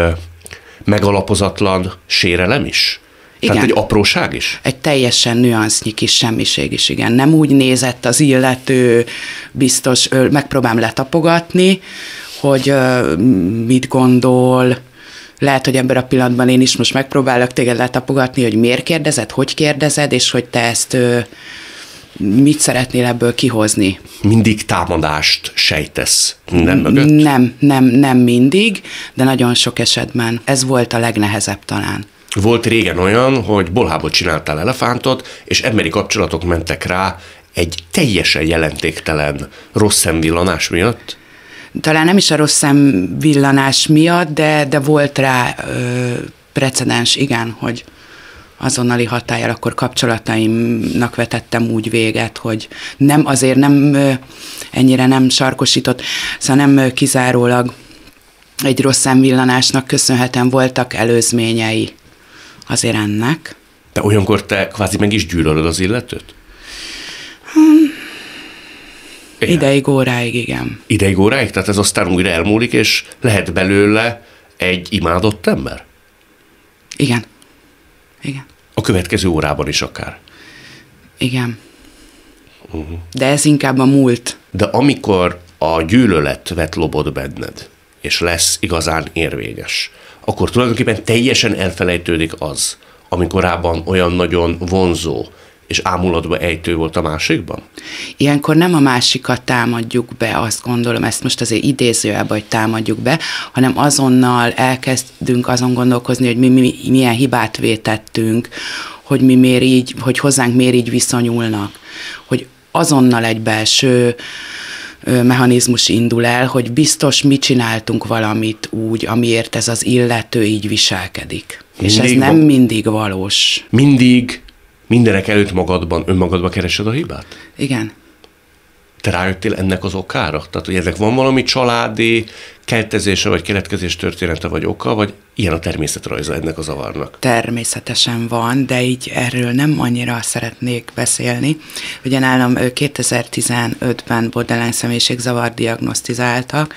megalapozatlan sérelem is? Igen. Tehát egy apróság is? Egy teljesen nüansznyi kis semmiség is, igen. Nem úgy nézett az illető, biztos megpróbálom letapogatni, hogy mit gondol, lehet, hogy ebben a pillanatban én is most megpróbálok téged letapogatni, hogy miért kérdezed, hogy kérdezed, és hogy te ezt mit szeretnél ebből kihozni? Mindig támadást sejtesz minden mögött? Nem, nem, nem mindig, de nagyon sok esetben. Ez volt a legnehezebb talán. Volt régen olyan, hogy bolhából csináltál elefántot, és emberi kapcsolatok mentek rá egy teljesen jelentéktelen rossz szemvillanás miatt? Talán nem is a rossz szemvillanás miatt, de, de volt rá ö, precedens, igen, hogy azonnali hatállyal akkor kapcsolataimnak vetettem úgy véget, hogy nem azért nem ennyire nem sarkosított, szóval nem kizárólag egy rossz szemvillanásnak köszönhetően voltak előzményei azért ennek. De olyankor te kvázi meg is gyűlölöd az illetőt? Hmm. Ideig, óráig, igen. Ideig, óráig? Tehát ez aztán újra elmúlik, és lehet belőle egy imádott ember? Igen. Igen. A következő órában is akár. Igen. Uh-huh. De ez inkább a múlt. De amikor a gyűlölet vet lobod benned, és lesz igazán érvényes, akkor tulajdonképpen teljesen elfelejtődik az, ami korábban olyan nagyon vonzó, és ámulatba ejtő volt a másikban? Ilyenkor nem a másikat támadjuk be, azt gondolom, ezt most azért idézőjelben, hogy támadjuk be, hanem azonnal elkezdünk azon gondolkozni, hogy mi, mi milyen hibát vétettünk, hogy mi miért így, hogy hozzánk miért így viszonyulnak, hogy azonnal egy belső mechanizmus indul el, hogy biztos mi csináltunk valamit úgy, amiért ez az illető így viselkedik. Mindig És ez nem mindig valós. Mindig mindenek előtt magadban, önmagadban keresed a hibát? Igen. Te rájöttél ennek az okára? Tehát, hogy ennek van valami családi keltezése, vagy keletkezés története, vagy oka, vagy ilyen a természetrajza ennek a zavarnak? Természetesen van, de így erről nem annyira szeretnék beszélni. Ugye nálam 2015-ben borderline személyiségzavar diagnosztizáltak,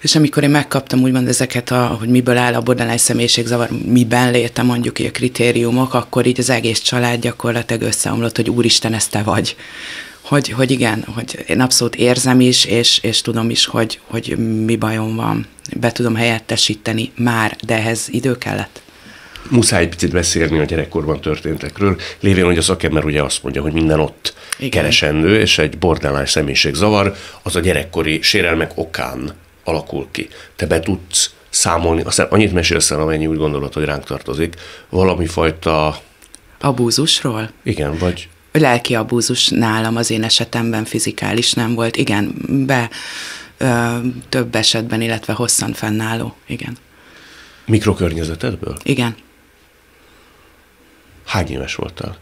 és amikor én megkaptam úgymond ezeket, a, hogy miből áll a borderline személyiségzavar, miben léte mondjuk a kritériumok, akkor így az egész család gyakorlatilag összeomlott, hogy úristen, ez te vagy. Hogy, hogy igen, hogy én abszolút érzem is, és, és tudom is, hogy, hogy mi bajom van. Be tudom helyettesíteni már, de ehhez idő kellett. Muszáj egy picit beszélni a gyerekkorban történtekről, lévén, hogy a szakember ugye azt mondja, hogy minden ott igen. keresendő, és egy borderline személyiségzavar az a gyerekkori sérelmek okán alakul ki. Te be tudsz számolni, aztán annyit mesélsz el, amennyi úgy gondolod, hogy ránk tartozik, valami fajta... Abúzusról? Igen, vagy... Lelki abúzus nálam az én esetemben fizikális nem volt. Igen, be ö, több esetben, illetve hosszan fennálló. Igen. Mikrokörnyezetedből? Igen. Hány éves voltál?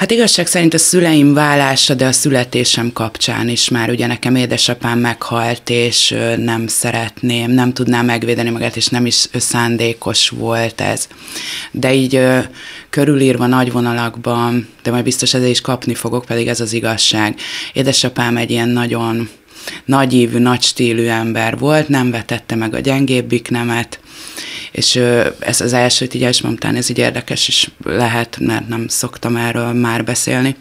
Hát igazság szerint a szüleim vállása, de a születésem kapcsán is már ugye nekem édesapám meghalt, és nem szeretném, nem tudnám megvédeni magát, és nem is szándékos volt ez. De így körülírva nagy vonalakban, de majd biztos ezzel is kapni fogok, pedig ez az igazság. Édesapám egy ilyen nagyon nagyívű, nagy stílű ember volt, nem vetette meg a gyengébbik nemet, és ez az első így első ez így érdekes is lehet, mert nem szoktam erről már beszélni.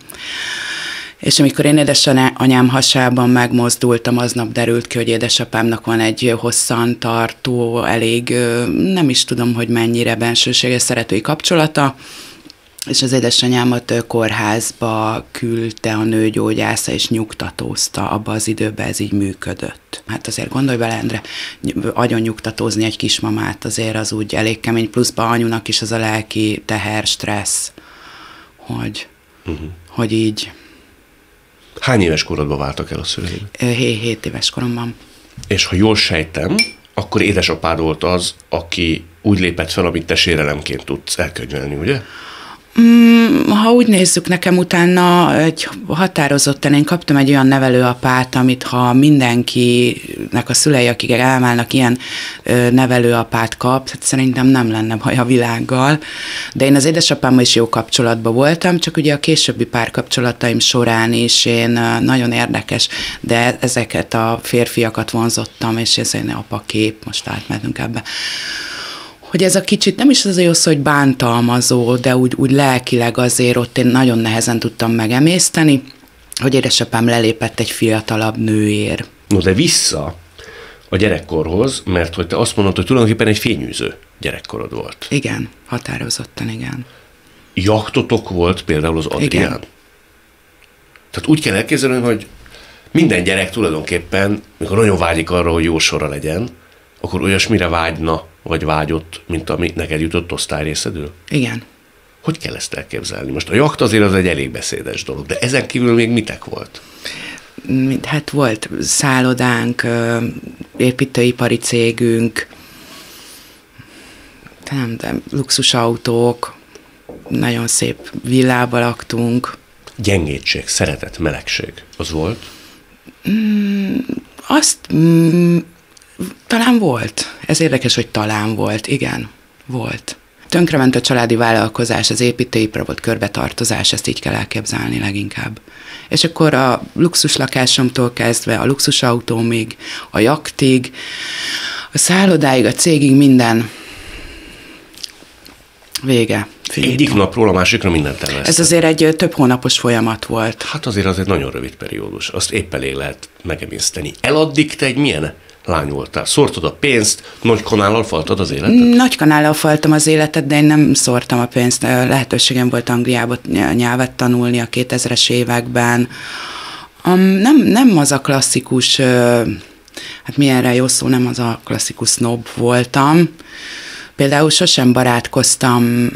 És amikor én édesanyám hasában megmozdultam, aznap derült ki, hogy édesapámnak van egy hosszan tartó, elég nem is tudom, hogy mennyire bensőséges szeretői kapcsolata, és az édesanyámat kórházba küldte a nőgyógyásza, és nyugtatózta, abba az időben ez így működött. Hát azért gondolj bele, Endre, agyon nyugtatózni egy kismamát azért az úgy elég kemény, pluszba anyunak is az a lelki teher, stressz, hogy, uh-huh. hogy így. Hány éves korodban váltak el a szüleid? 7 éves koromban. És ha jól sejtem, akkor édesapád volt az, aki úgy lépett fel, amit te sérelemként tudsz elkönyvelni, ugye? Mm, ha úgy nézzük, nekem utána egy határozottan, én kaptam egy olyan nevelőapát, amit ha mindenkinek a szülei, akik elmálnak, ilyen nevelőapát kap, hát szerintem nem lenne baj a világgal. De én az édesapámmal is jó kapcsolatban voltam, csak ugye a későbbi párkapcsolataim során is én nagyon érdekes, de ezeket a férfiakat vonzottam, és ez egy apakép, most átmentünk ebbe hogy ez a kicsit nem is az a jó hogy bántalmazó, de úgy, úgy lelkileg azért ott én nagyon nehezen tudtam megemészteni, hogy édesapám lelépett egy fiatalabb nőér. No, de vissza a gyerekkorhoz, mert hogy te azt mondod, hogy tulajdonképpen egy fényűző gyerekkorod volt. Igen, határozottan igen. Jaktotok volt például az Adrián? Igen. Tehát úgy kell elképzelni, hogy minden gyerek tulajdonképpen, mikor nagyon vágyik arra, hogy jó sora legyen, akkor olyasmire vágyna, vagy vágyott, mint ami neked jutott osztályrészedül? Igen. Hogy kell ezt elképzelni? Most a jakt azért az egy elég beszédes dolog, de ezen kívül még mitek volt? Hát volt szállodánk, építőipari cégünk, nem, de luxusautók, nagyon szép villába laktunk. Gyengétség, szeretet, melegség, az volt? Mm, azt mm, talán volt. Ez érdekes, hogy talán volt. Igen, volt. Tönkrement a családi vállalkozás, az építőipar volt körbetartozás, ezt így kell elképzelni leginkább. És akkor a luxus lakásomtól kezdve, a luxusautómig, a jaktig, a szállodáig, a cégig minden vége. Finito. Egyik napról a másikra mindent elvesztem. Ez azért egy több hónapos folyamat volt. Hát azért az egy nagyon rövid periódus. Azt épp elég lehet megemészteni. Eladdig te egy milyen lány voltál. Szórtad a pénzt, nagy kanállal faltad az életet? Nagy kanállal faltam az életet, de én nem szórtam a pénzt. Lehetőségem volt Angliába nyelvet tanulni a 2000-es években. Nem, nem az a klasszikus, hát milyenre jó szó, nem az a klasszikus snob voltam. Például sosem barátkoztam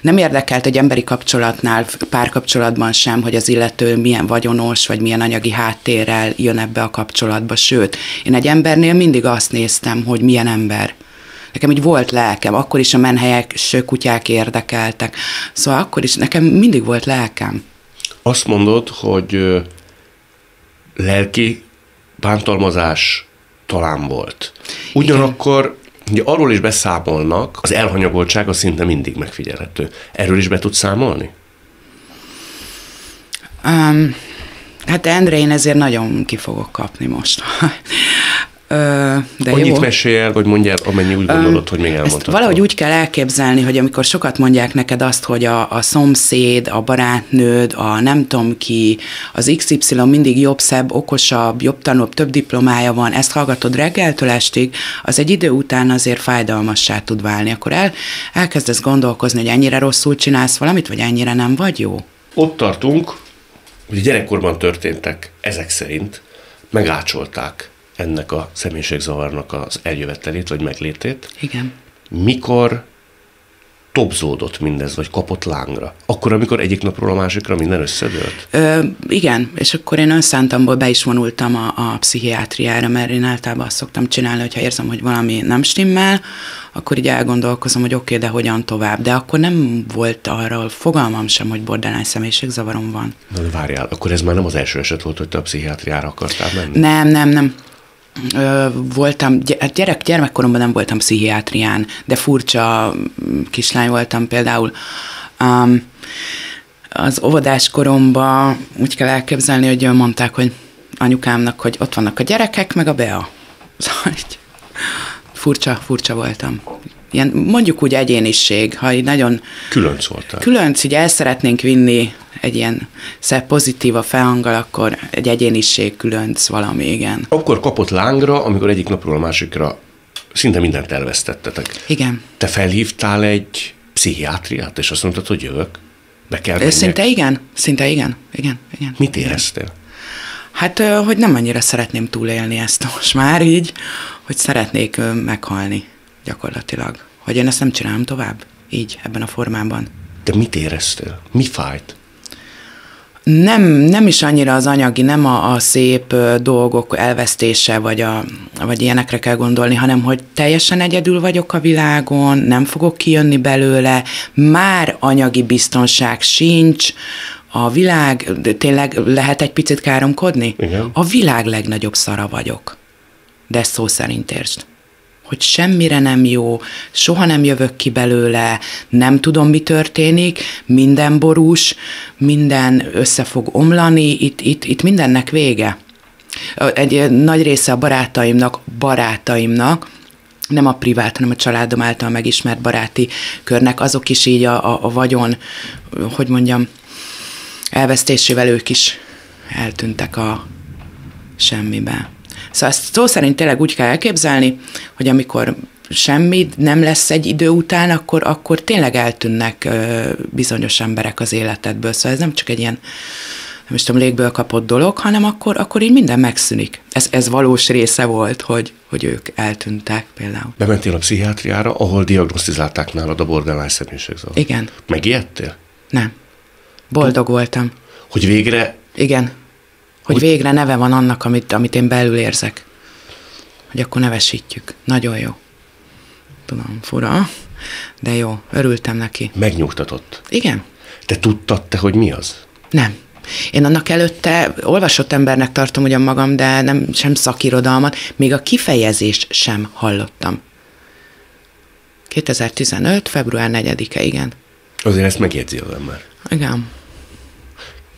nem érdekelt egy emberi kapcsolatnál, párkapcsolatban sem, hogy az illető milyen vagyonos, vagy milyen anyagi háttérrel jön ebbe a kapcsolatba. Sőt, én egy embernél mindig azt néztem, hogy milyen ember. Nekem így volt lelkem, akkor is a menhelyek, kutyák érdekeltek. Szóval akkor is nekem mindig volt lelkem. Azt mondod, hogy lelki bántalmazás talán volt. Ugyanakkor Ugye arról is beszámolnak, az elhanyagoltság az szinte mindig megfigyelhető. Erről is be tudsz számolni? Um, hát Endre, én ezért nagyon ki fogok kapni most. De Annyit jó. mesélj el, vagy mondjál, amennyi úgy gondolod, hogy még elmondtad. Valahogy úgy kell elképzelni, hogy amikor sokat mondják neked azt, hogy a, a szomszéd, a barátnőd, a nem tudom ki, az XY mindig jobb, szebb, okosabb, jobb tanulóbb, több diplomája van, ezt hallgatod reggeltől estig, az egy idő után azért fájdalmassá tud válni. Akkor el, elkezdesz gondolkozni, hogy ennyire rosszul csinálsz valamit, vagy ennyire nem vagy jó. Ott tartunk, hogy gyerekkorban történtek, ezek szerint megácsolták ennek a személyiségzavarnak az eljövetelét, vagy meglétét. Igen. Mikor topzódott mindez, vagy kapott lángra? Akkor, amikor egyik napról a másikra minden összedőlt? Ö, igen, és akkor én önszántamból be is vonultam a, a pszichiátriára, mert én általában azt szoktam csinálni, hogyha érzem, hogy valami nem stimmel, akkor így elgondolkozom, hogy oké, okay, de hogyan tovább. De akkor nem volt arról fogalmam sem, hogy borderline személyiségzavarom van. Na de várjál, akkor ez már nem az első eset volt, hogy te a pszichiátriára akartál menni? Nem, nem, nem voltam, hát gyerek, gyermekkoromban nem voltam pszichiátrián, de furcsa kislány voltam például. Um, az óvodás koromban úgy kell elképzelni, hogy mondták, hogy anyukámnak, hogy ott vannak a gyerekek, meg a Bea. Szóval így furcsa, furcsa voltam. Ilyen, mondjuk úgy egyéniség, ha így nagyon Különc voltál. különc, így el szeretnénk vinni egy ilyen szebb pozitív a felhanggal, akkor egy egyéniség különc valami, igen. Akkor kapott lángra, amikor egyik napról a másikra szinte mindent elvesztettetek. Igen. Te felhívtál egy pszichiátriát, és azt mondtad, hogy jövök? Be kell menjek. Szinte igen, szinte igen, igen, igen. Mit éreztél? Hát, hogy nem annyira szeretném túlélni ezt most már így, hogy szeretnék meghalni gyakorlatilag. Hogy én ezt nem csinálom tovább, így, ebben a formában. De mit éreztél? Mi fájt? Nem, nem is annyira az anyagi, nem a, a szép dolgok elvesztése, vagy, a, vagy ilyenekre kell gondolni, hanem hogy teljesen egyedül vagyok a világon, nem fogok kijönni belőle, már anyagi biztonság sincs, a világ, tényleg lehet egy picit káromkodni? Igen. A világ legnagyobb szara vagyok. De ezt szó szerint értsd hogy semmire nem jó, soha nem jövök ki belőle, nem tudom, mi történik, minden borús, minden össze fog omlani, itt, itt, itt mindennek vége. Egy nagy része a barátaimnak, barátaimnak, nem a privát, hanem a családom által megismert baráti körnek, azok is így a, a, a vagyon, hogy mondjam, elvesztésével ők is eltűntek a semmibe. Szóval ezt szó szerint tényleg úgy kell elképzelni, hogy amikor semmi nem lesz egy idő után, akkor, akkor tényleg eltűnnek bizonyos emberek az életedből. Szóval ez nem csak egy ilyen, nem is tudom, légből kapott dolog, hanem akkor, akkor így minden megszűnik. Ez, ez valós része volt, hogy, hogy ők eltűntek például. Bementél a pszichiátriára, ahol diagnosztizálták nálad a borderline személyiségzavar. Igen, Megijedtél? nem. Boldog voltam. Hogy végre Igen. Hogy Hogy- végre neve van annak, amit, amit én belül érzek. Hogy akkor nevesítjük. Nagyon jó. Tudom, fura, de jó. Örültem neki. megnyugtatott. Igen? Te tudtad te, hogy mi az? Nem. Én annak előtte olvasott embernek tartom ugyan magam, de nem sem szakirodalmat, még a kifejezést sem hallottam. 2015. február 4-e, igen. Azért ezt megjegyzi az ember. Igen.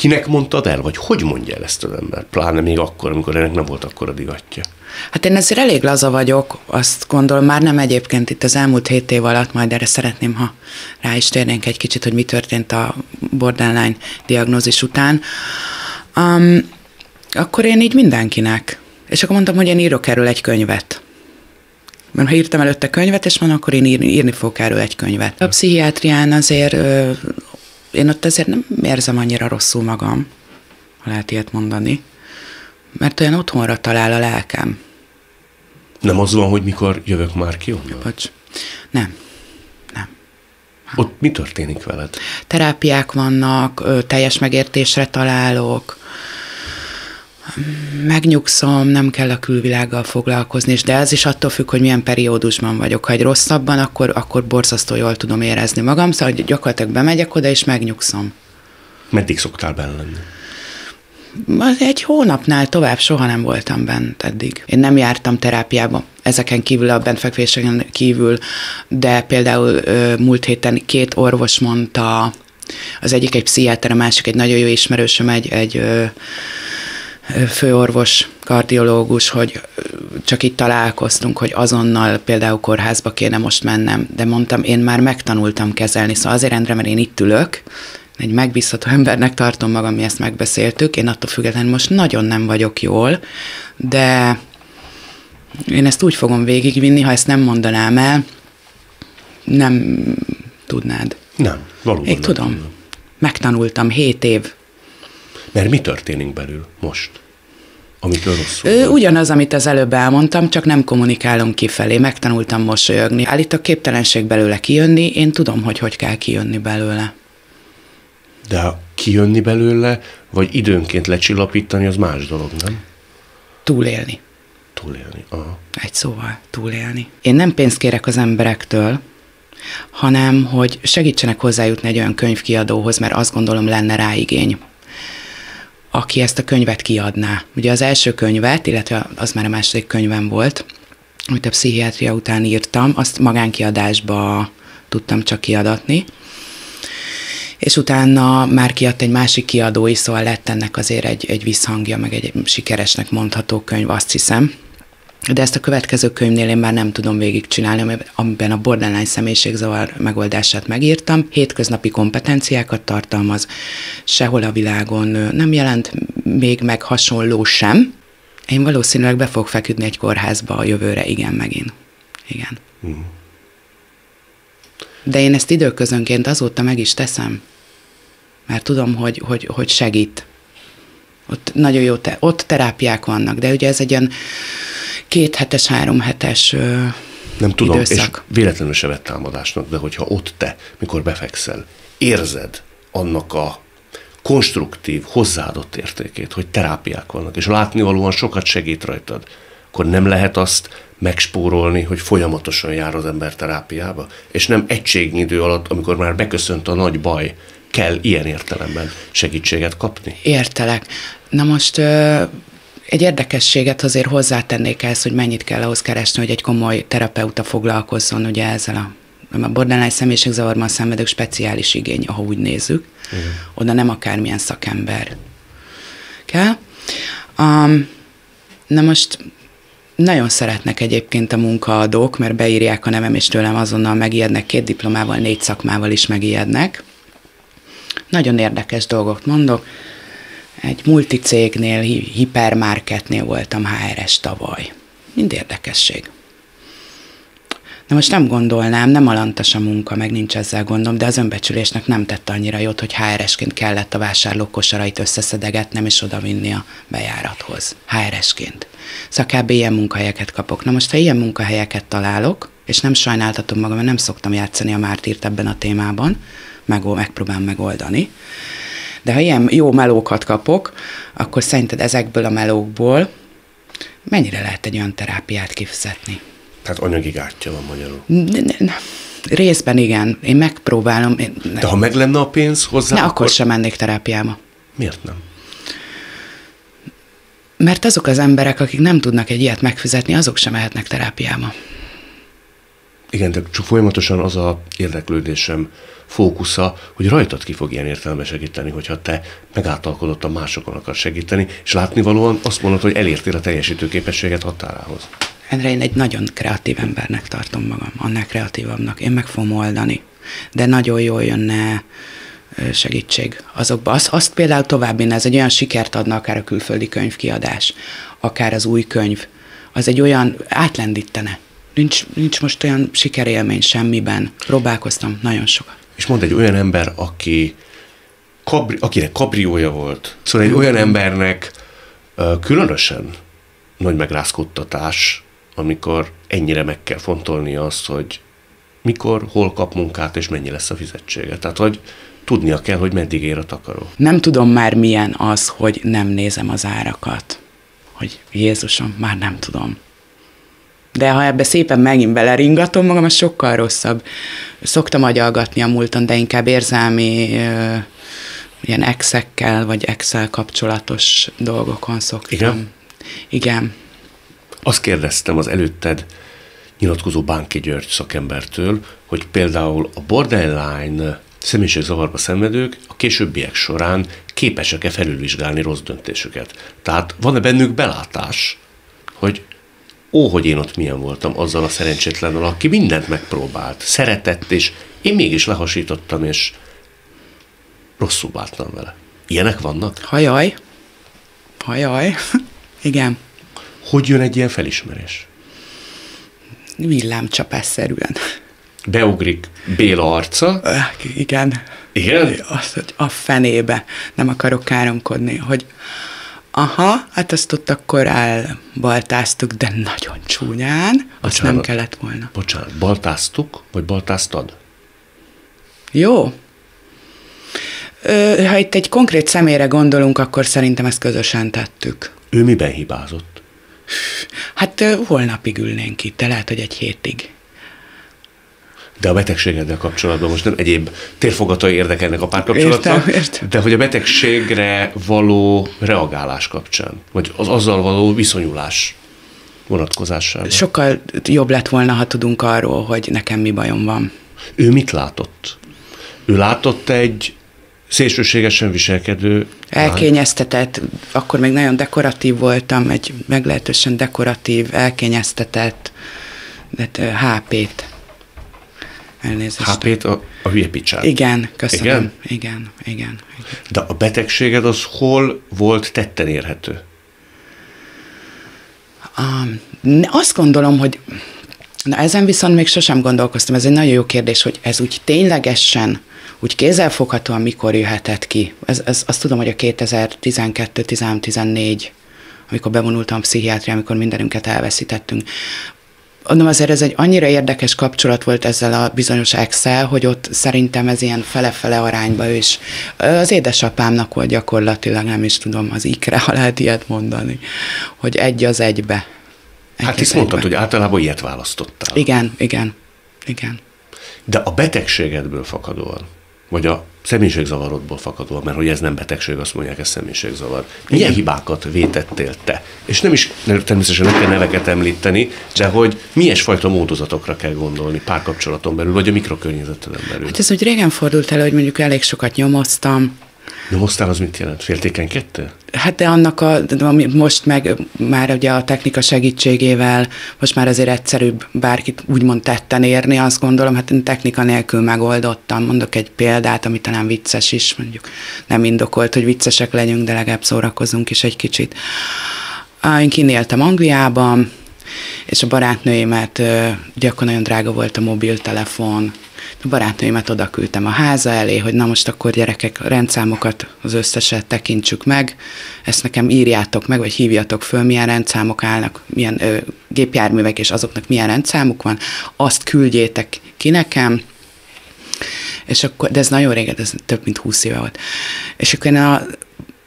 Kinek mondtad el, vagy hogy mondja el ezt az ember? Pláne még akkor, amikor ennek nem volt akkor a divatja. Hát én ezért elég laza vagyok, azt gondolom, már nem egyébként itt az elmúlt hét év alatt, majd erre szeretném, ha rá is térnénk egy kicsit, hogy mi történt a borderline diagnózis után. Um, akkor én így mindenkinek. És akkor mondtam, hogy én írok erről egy könyvet. Mert ha írtam előtte könyvet, és van, akkor én írni, írni fogok erről egy könyvet. A pszichiátrián azért, ö, én ott azért nem érzem annyira rosszul magam, ha lehet ilyet mondani, mert olyan otthonra talál a lelkem. Nem az van, hogy mikor jövök már ki onnan? Bocs. Nem. Nem. Ott mi történik veled? Terápiák vannak, teljes megértésre találok, megnyugszom, nem kell a külvilággal foglalkozni, és de ez is attól függ, hogy milyen periódusban vagyok. Ha egy rosszabban, akkor, akkor borzasztó jól tudom érezni magam, szóval gyakorlatilag bemegyek oda, és megnyugszom. Meddig szoktál benne lenni? Az egy hónapnál tovább soha nem voltam bent eddig. Én nem jártam terápiába, ezeken kívül, a bentfekvéseken kívül, de például múlt héten két orvos mondta, az egyik egy pszichiáter, a másik egy nagyon jó ismerősöm, egy, egy főorvos, kardiológus, hogy csak itt találkoztunk, hogy azonnal például kórházba kéne most mennem, de mondtam, én már megtanultam kezelni, szóval azért Endre, mert én itt ülök, egy megbízható embernek tartom magam, mi ezt megbeszéltük, én attól függetlenül most nagyon nem vagyok jól, de én ezt úgy fogom végigvinni, ha ezt nem mondanám el, nem tudnád. Nem, valóban Én nem tudom. Megtanultam, hét év. Mert mi történik belül most? Amitől rosszul Ő, ugyanaz, amit az előbb elmondtam, csak nem kommunikálom kifelé. Megtanultam mosolyogni. Állítok képtelenség belőle kijönni, én tudom, hogy hogy kell kijönni belőle. De kijönni belőle, vagy időnként lecsillapítani, az más dolog, nem? Túlélni. Túlélni. Aha. Egy szóval, túlélni. Én nem pénzt kérek az emberektől, hanem hogy segítsenek hozzájutni egy olyan könyvkiadóhoz, mert azt gondolom lenne rá igény aki ezt a könyvet kiadná. Ugye az első könyvet, illetve az már a második könyvem volt, amit a pszichiátria után írtam, azt magánkiadásba tudtam csak kiadatni. és utána már kiadt egy másik kiadó is, szóval lett ennek azért egy, egy visszhangja, meg egy sikeresnek mondható könyv, azt hiszem. De ezt a következő könyvnél én már nem tudom végigcsinálni, amiben a borderline személyiségzavar megoldását megírtam. Hétköznapi kompetenciákat tartalmaz, sehol a világon nem jelent még meg hasonló sem. Én valószínűleg be fogok feküdni egy kórházba a jövőre, igen, megint. Igen. Uh-huh. De én ezt időközönként azóta meg is teszem, mert tudom, hogy, hogy, hogy segít. Ott nagyon jó, te, ott terápiák vannak, de ugye ez egy olyan két hetes, három hetes Nem tudom, időszak. és véletlenül se vett támadásnak, de hogyha ott te, mikor befekszel, érzed annak a konstruktív, hozzáadott értékét, hogy terápiák vannak, és látnivalóan sokat segít rajtad, akkor nem lehet azt megspórolni, hogy folyamatosan jár az ember terápiába, és nem egységnyi idő alatt, amikor már beköszönt a nagy baj, kell ilyen értelemben segítséget kapni? Értelek. Na most egy érdekességet azért hozzátennék ehhez, hogy mennyit kell ahhoz keresni, hogy egy komoly terapeuta foglalkozzon ugye ezzel a a borderline személyiségzavarban szenvedők speciális igény, ha úgy nézzük. Igen. Oda nem akármilyen szakember kell. Um, na most nagyon szeretnek egyébként a munkaadók, mert beírják a nevem, és tőlem azonnal megijednek, két diplomával, négy szakmával is megijednek. Nagyon érdekes dolgot mondok. Egy multicégnél, hipermarketnél voltam HRS tavaly. Mind érdekesség. De most nem gondolnám, nem alantas a munka, meg nincs ezzel gondom, de az önbecsülésnek nem tette annyira jót, hogy HRS-ként kellett a vásárlók kosarait összeszedegetnem és odavinni a bejárathoz. HRS-ként. Szóval kb. ilyen munkahelyeket kapok. Na most, ha ilyen munkahelyeket találok, és nem sajnáltatom magam, mert nem szoktam játszani a mártírt ebben a témában, meg, megpróbálom megoldani, de ha ilyen jó melókat kapok, akkor szerinted ezekből a melókból mennyire lehet egy olyan terápiát kifizetni? Tehát anyagi gátja van magyarul. Részben igen. Én megpróbálom. Én, De ha meg lenne a pénz hozzá, ne, akkor... akkor sem mennék terápiába. Miért nem? Mert azok az emberek, akik nem tudnak egy ilyet megfizetni, azok sem mehetnek terápiába. Igen, de csak folyamatosan az a érdeklődésem fókusza, hogy rajtad ki fog ilyen értelemben segíteni, hogyha te megáltalkodott a másokon akar segíteni, és látnivalóan azt mondod, hogy elértél a teljesítőképességet határához. Endre, én egy nagyon kreatív embernek tartom magam, annál kreatívabbnak. Én meg fogom oldani. De nagyon jól jönne segítség azokba. Azt, azt például továbbin, ez egy olyan sikert adna akár a külföldi könyvkiadás, akár az új könyv. Az egy olyan átlendítene. Nincs, nincs most olyan sikerélmény semmiben. Próbálkoztam nagyon sokat. És mond egy olyan ember, aki kabri, akinek kabriója volt, szóval egy olyan embernek különösen nagy megrázkodtatás, amikor ennyire meg kell fontolni azt, hogy mikor, hol kap munkát, és mennyi lesz a fizetsége. Tehát, hogy tudnia kell, hogy meddig ér a takaró. Nem tudom már milyen az, hogy nem nézem az árakat. Hogy Jézusom, már nem tudom. De ha ebbe szépen megint beleringatom magam, az sokkal rosszabb. Szoktam agyalgatni a múlton, de inkább érzelmi ilyen exekkel, vagy Excel kapcsolatos dolgokon szoktam. Igen? Igen. Azt kérdeztem az előtted nyilatkozó Bánki György szakembertől, hogy például a borderline személyiségzavarba szenvedők a későbbiek során képesek-e felülvizsgálni rossz döntésüket. Tehát van-e bennük belátás, hogy ó, hogy én ott milyen voltam azzal a szerencsétlennel, aki mindent megpróbált, szeretett, és én mégis lehasítottam, és rosszul bántam vele. Ilyenek vannak? Hajaj. Hajaj. Igen. Hogy jön egy ilyen felismerés? Villámcsapásszerűen. Beugrik Béla arca. Igen. Igen? Azt, hogy a fenébe. Nem akarok káromkodni, hogy aha, hát azt ott akkor elbaltáztuk, de nagyon csúnyán. Azt bocsánat, nem kellett volna. Bocsánat, baltáztuk, vagy baltáztad? Jó. Ö, ha itt egy konkrét személyre gondolunk, akkor szerintem ezt közösen tettük. Ő miben hibázott? Hát holnapig ülnénk itt, de lehet, hogy egy hétig. De a betegségeddel kapcsolatban most nem egyéb térfogatai érdekelnek a értem, értem. de hogy a betegségre való reagálás kapcsán, vagy az azzal való viszonyulás vonatkozásában. Sokkal jobb lett volna, ha tudunk arról, hogy nekem mi bajom van. Ő mit látott? Ő látott egy szélsőségesen viselkedő Elkényeztetett, akkor még nagyon dekoratív voltam, egy meglehetősen dekoratív, elkényeztetett de HP-t. Elnézést. HP-t a, a hülye picsát. Igen, köszönöm. Igen? igen? Igen, igen, De a betegséged az hol volt tetten érhető? Um, azt gondolom, hogy na ezen viszont még sosem gondolkoztam, ez egy nagyon jó kérdés, hogy ez úgy ténylegesen úgy kézzelfoghatóan mikor jöhetett ki. Ez, ez, azt tudom, hogy a 2012-13-14, amikor bevonultam a pszichiátriára, amikor mindenünket elveszítettünk. Mondom, azért ez egy annyira érdekes kapcsolat volt ezzel a bizonyos ex hogy ott szerintem ez ilyen fele-fele arányba is. Az édesapámnak volt gyakorlatilag, nem is tudom, az ikre, ha lehet ilyet mondani, hogy egy az egybe. Egy hát hisz mondtad, hogy általában ilyet választottál. Igen, igen, igen. De a betegségedből fakadóan, vagy a személyiségzavarodból fakadóan, mert hogy ez nem betegség, azt mondják, ez személyiségzavar. Milyen hibákat vétettél te? És nem is természetesen nem kell neveket említeni, de hogy milyen fajta módozatokra kell gondolni párkapcsolaton belül, vagy a mikrokörnyezeteden belül. Hát ez úgy régen fordult elő, hogy mondjuk elég sokat nyomoztam, Nyomoztál az mit jelent? Féltékenykedtél? Hát de annak a, de most meg már ugye a technika segítségével, most már azért egyszerűbb bárkit úgymond tetten érni, azt gondolom, hát én technika nélkül megoldottam. Mondok egy példát, ami talán vicces is, mondjuk nem indokolt, hogy viccesek legyünk, de legalább szórakozunk is egy kicsit. Én kinéltem Angliában, és a barátnőimet, ugye nagyon drága volt a mobiltelefon, barátnőimet oda küldtem a háza elé, hogy na most akkor gyerekek, rendszámokat az összeset tekintsük meg, ezt nekem írjátok meg, vagy hívjatok föl, milyen rendszámok állnak, milyen ö, gépjárművek, és azoknak milyen rendszámuk van, azt küldjétek ki nekem, és akkor, de ez nagyon régen, ez több mint húsz éve volt. És akkor én a,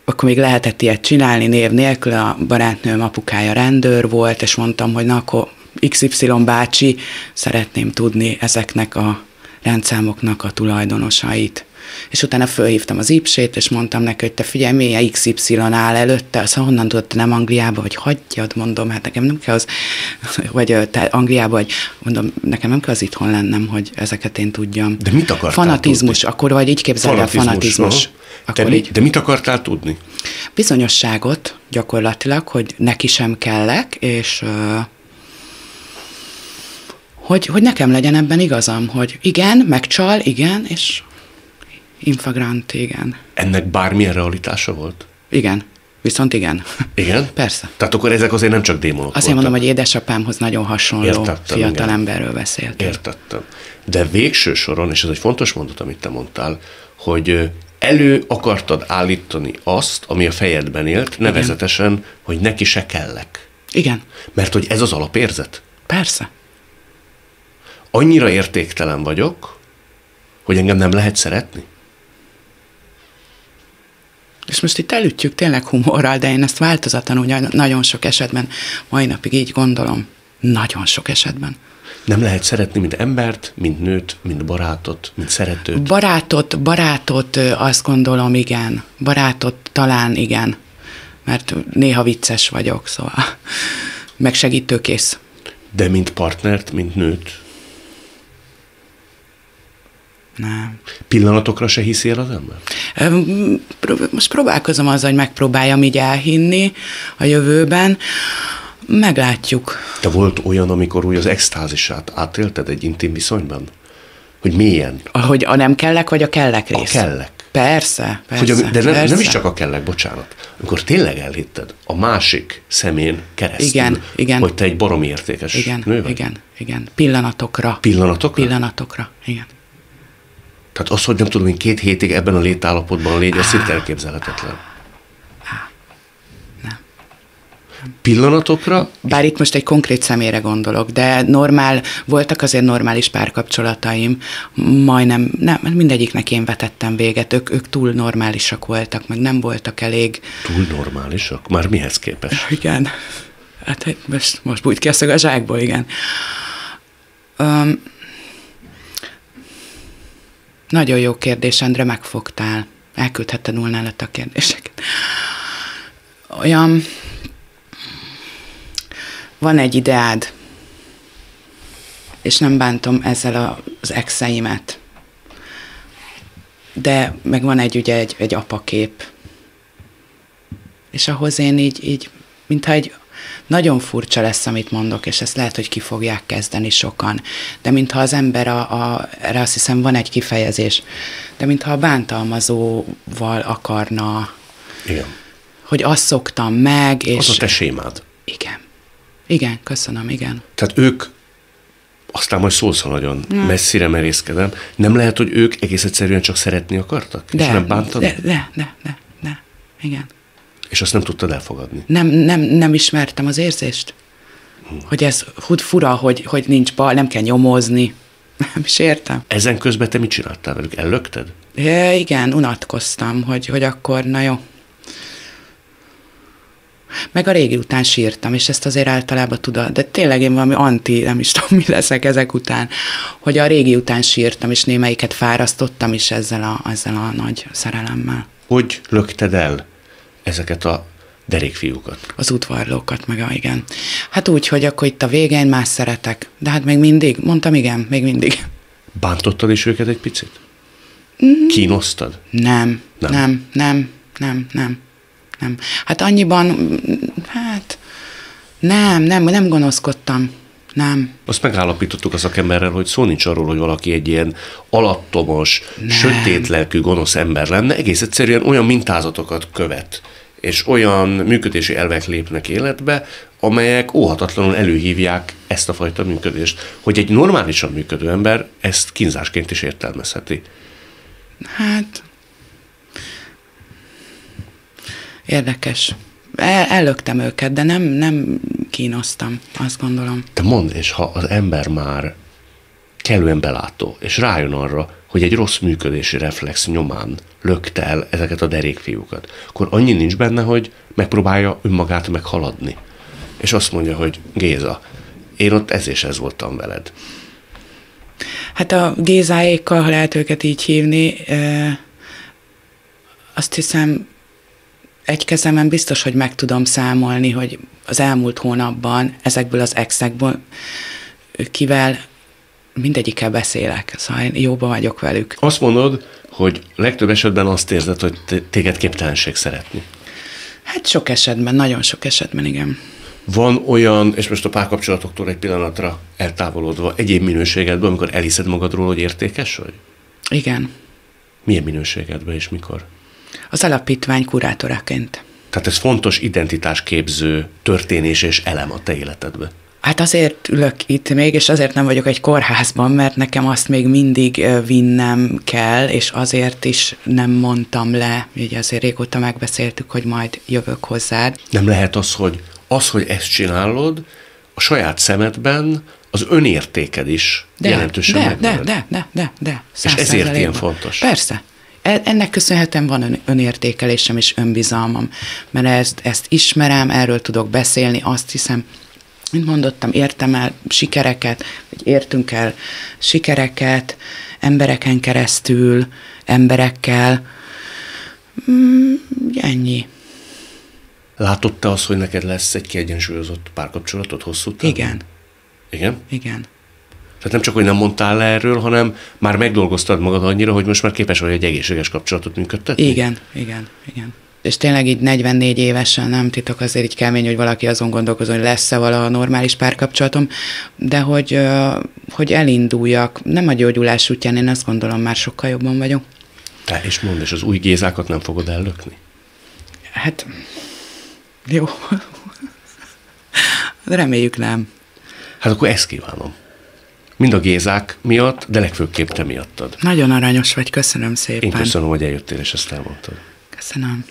akkor még lehetett ilyet csinálni név nélkül, a barátnőm apukája rendőr volt, és mondtam, hogy na akkor XY bácsi, szeretném tudni ezeknek a rendszámoknak a tulajdonosait. És utána fölhívtam az ipsét, és mondtam neki, hogy te figyelj, milyen XY áll előtte, azt honnan tudod, nem Angliába, vagy hagyjad, mondom, hát nekem nem kell az, vagy te Angliába, vagy mondom, nekem nem kell az itthon lennem, hogy ezeket én tudjam. De mit akartál Fanatizmus, tudni? akkor vagy így képzeled a fanatizmus. Akkor te így, de mit akartál tudni? Bizonyosságot gyakorlatilag, hogy neki sem kellek, és hogy, hogy nekem legyen ebben igazam, hogy igen, megcsal, igen, és infagrant, igen. Ennek bármilyen realitása volt? Igen. Viszont igen. Igen? Persze. Tehát akkor ezek azért nem csak démonok Azért voltak. mondom, hogy édesapámhoz nagyon hasonló Értettem, fiatal igen. emberről beszélt. Értettem. De végső soron, és ez egy fontos mondat, amit te mondtál, hogy elő akartad állítani azt, ami a fejedben élt, nevezetesen, igen. hogy neki se kellek. Igen. Mert hogy ez az alapérzet? Persze annyira értéktelen vagyok, hogy engem nem lehet szeretni? És most itt elütjük tényleg humorral, de én ezt változatlanul nagyon sok esetben, mai napig így gondolom, nagyon sok esetben. Nem lehet szeretni, mint embert, mint nőt, mint barátot, mint szeretőt? Barátot, barátot azt gondolom, igen. Barátot talán igen. Mert néha vicces vagyok, szóval meg segítőkész. De mint partnert, mint nőt? Nem. Pillanatokra se hiszél az ember? Most próbálkozom azzal, hogy megpróbáljam így elhinni a jövőben. Meglátjuk. De volt olyan, amikor úgy az extázisát átélted egy intim viszonyban? Hogy milyen? Hogy a nem kellek, vagy a kellek rész? A kellek. Persze, persze. Hogy a, de nem, persze. nem is csak a kellek, bocsánat. Amikor tényleg elhitted a másik szemén keresztül, igen, igen. hogy te egy baromi értékes igen, nő vagy. Igen, igen. Pillanatokra. Pillanatokra? Pillanatokra, igen. Tehát az, hogy nem tudom, hogy két hétig ebben a létállapotban légy, az szinte elképzelhetetlen. Nem. Pillanatokra? Bár itt most egy konkrét személyre gondolok, de normál, voltak azért normális párkapcsolataim, majdnem, nem, mindegyiknek én vetettem véget, ők, ők túl normálisak voltak, meg nem voltak elég. Túl normálisak? Már mihez képest? Igen. Hát most, most bújt ki a szög a zsákból, igen. Um, nagyon jó kérdés, Endre, megfogtál. Elküldhetted volna előtt a kérdéseket. Olyan... Van egy ideád, és nem bántom ezzel az exeimet. de meg van egy ugye egy, egy apakép. És ahhoz én így, így, mintha egy nagyon furcsa lesz, amit mondok, és ezt lehet, hogy ki fogják kezdeni sokan. De mintha az ember, a, a, erre azt hiszem van egy kifejezés, de mintha a bántalmazóval akarna, Igen. hogy azt szoktam meg, és... Az a te sémád. Igen. Igen, köszönöm, igen. Tehát ők, aztán majd szólsz, ha nagyon messzire merészkedem, nem lehet, hogy ők egész egyszerűen csak szeretni akartak? és nem bántani? de, de, de, de, de, igen. És azt nem tudtad elfogadni? Nem, nem, nem ismertem az érzést. Hogy ez fura, hogy, hogy nincs bal, nem kell nyomozni. Nem is értem. Ezen közben te mit csináltál velük? Ellökted? Ja, igen, unatkoztam, hogy, hogy akkor, na jó. Meg a régi után sírtam, és ezt azért általában tudod, de tényleg én valami anti, nem is tudom, mi leszek ezek után, hogy a régi után sírtam, és némelyiket fárasztottam is ezzel a, ezzel a nagy szerelemmel. Hogy lökted el ezeket a derékfiúkat? Az udvarlókat, meg a, igen. Hát úgy, hogy akkor itt a végén más szeretek. De hát még mindig, mondtam igen, még mindig. Bántottad is őket egy picit? Kínosztad? Nem, Nem. nem, nem, nem, nem, nem. Hát annyiban, mm, hát nem, nem, nem gonoszkodtam. Nem. Azt megállapítottuk a szakemberrel, hogy szó nincs arról, hogy valaki egy ilyen alattomos, Nem. sötét lelkű, gonosz ember lenne, egész egyszerűen olyan mintázatokat követ, és olyan működési elvek lépnek életbe, amelyek óhatatlanul előhívják ezt a fajta működést, hogy egy normálisan működő ember ezt kínzásként is értelmezheti. Hát érdekes. El, ellöktem őket, de nem, nem kínoztam, azt gondolom. Te mondd, és ha az ember már kellően belátó, és rájön arra, hogy egy rossz működési reflex nyomán lökte el ezeket a derékfiúkat, akkor annyi nincs benne, hogy megpróbálja önmagát meghaladni. És azt mondja, hogy Géza, én ott ez és ez voltam veled. Hát a Gézáékkal, ha lehet őket így hívni, ö, azt hiszem, egy kezemen biztos, hogy meg tudom számolni, hogy az elmúlt hónapban ezekből az exekből kivel mindegyikkel beszélek, szóval én jóban vagyok velük. Azt mondod, hogy legtöbb esetben azt érzed, hogy téged képtelenség szeretni. Hát sok esetben, nagyon sok esetben, igen. Van olyan, és most a párkapcsolatoktól egy pillanatra eltávolodva, egyéb minőségedben, amikor eliszed magadról, hogy értékes vagy? Igen. Milyen minőségedben és mikor? Az alapítvány kurátoraként. Tehát ez fontos identitásképző történés és elem a te életedbe. Hát azért ülök itt még, és azért nem vagyok egy kórházban, mert nekem azt még mindig vinnem kell, és azért is nem mondtam le, ugye azért régóta megbeszéltük, hogy majd jövök hozzád. Nem lehet az, hogy az, hogy ezt csinálod, a saját szemedben az önértéked is De, jelentősen de, de, de, de, de, de. És ezért ilyen fontos. Persze. E- Ennek köszönhetően van ön, önértékelésem és önbizalmam, mert ezt, ezt ismerem, erről tudok beszélni, azt hiszem, mint mondottam, értem el sikereket, vagy értünk el sikereket, embereken keresztül, emberekkel. Mm, ennyi. Látod te azt, hogy neked lesz egy kiegyensúlyozott párkapcsolatod hosszú távon? Igen, Igen? igen. Tehát nem csak, hogy nem mondtál le erről, hanem már megdolgoztad magad annyira, hogy most már képes vagy egy egészséges kapcsolatot működtetni? Igen, igen, igen. És tényleg így 44 évesen nem titok azért így kemény, hogy valaki azon gondolkozon, hogy lesz-e vala normális párkapcsolatom, de hogy, hogy elinduljak, nem a gyógyulás útján, én azt gondolom, már sokkal jobban vagyok. Te és mondd, és az új gézákat nem fogod ellökni? Hát, jó. Reméljük nem. Hát akkor ezt kívánom. Mind a gézák miatt, de legfőképp te miattad. Nagyon aranyos vagy, köszönöm szépen. Én köszönöm, hogy eljöttél és ezt elmondtad. Köszönöm.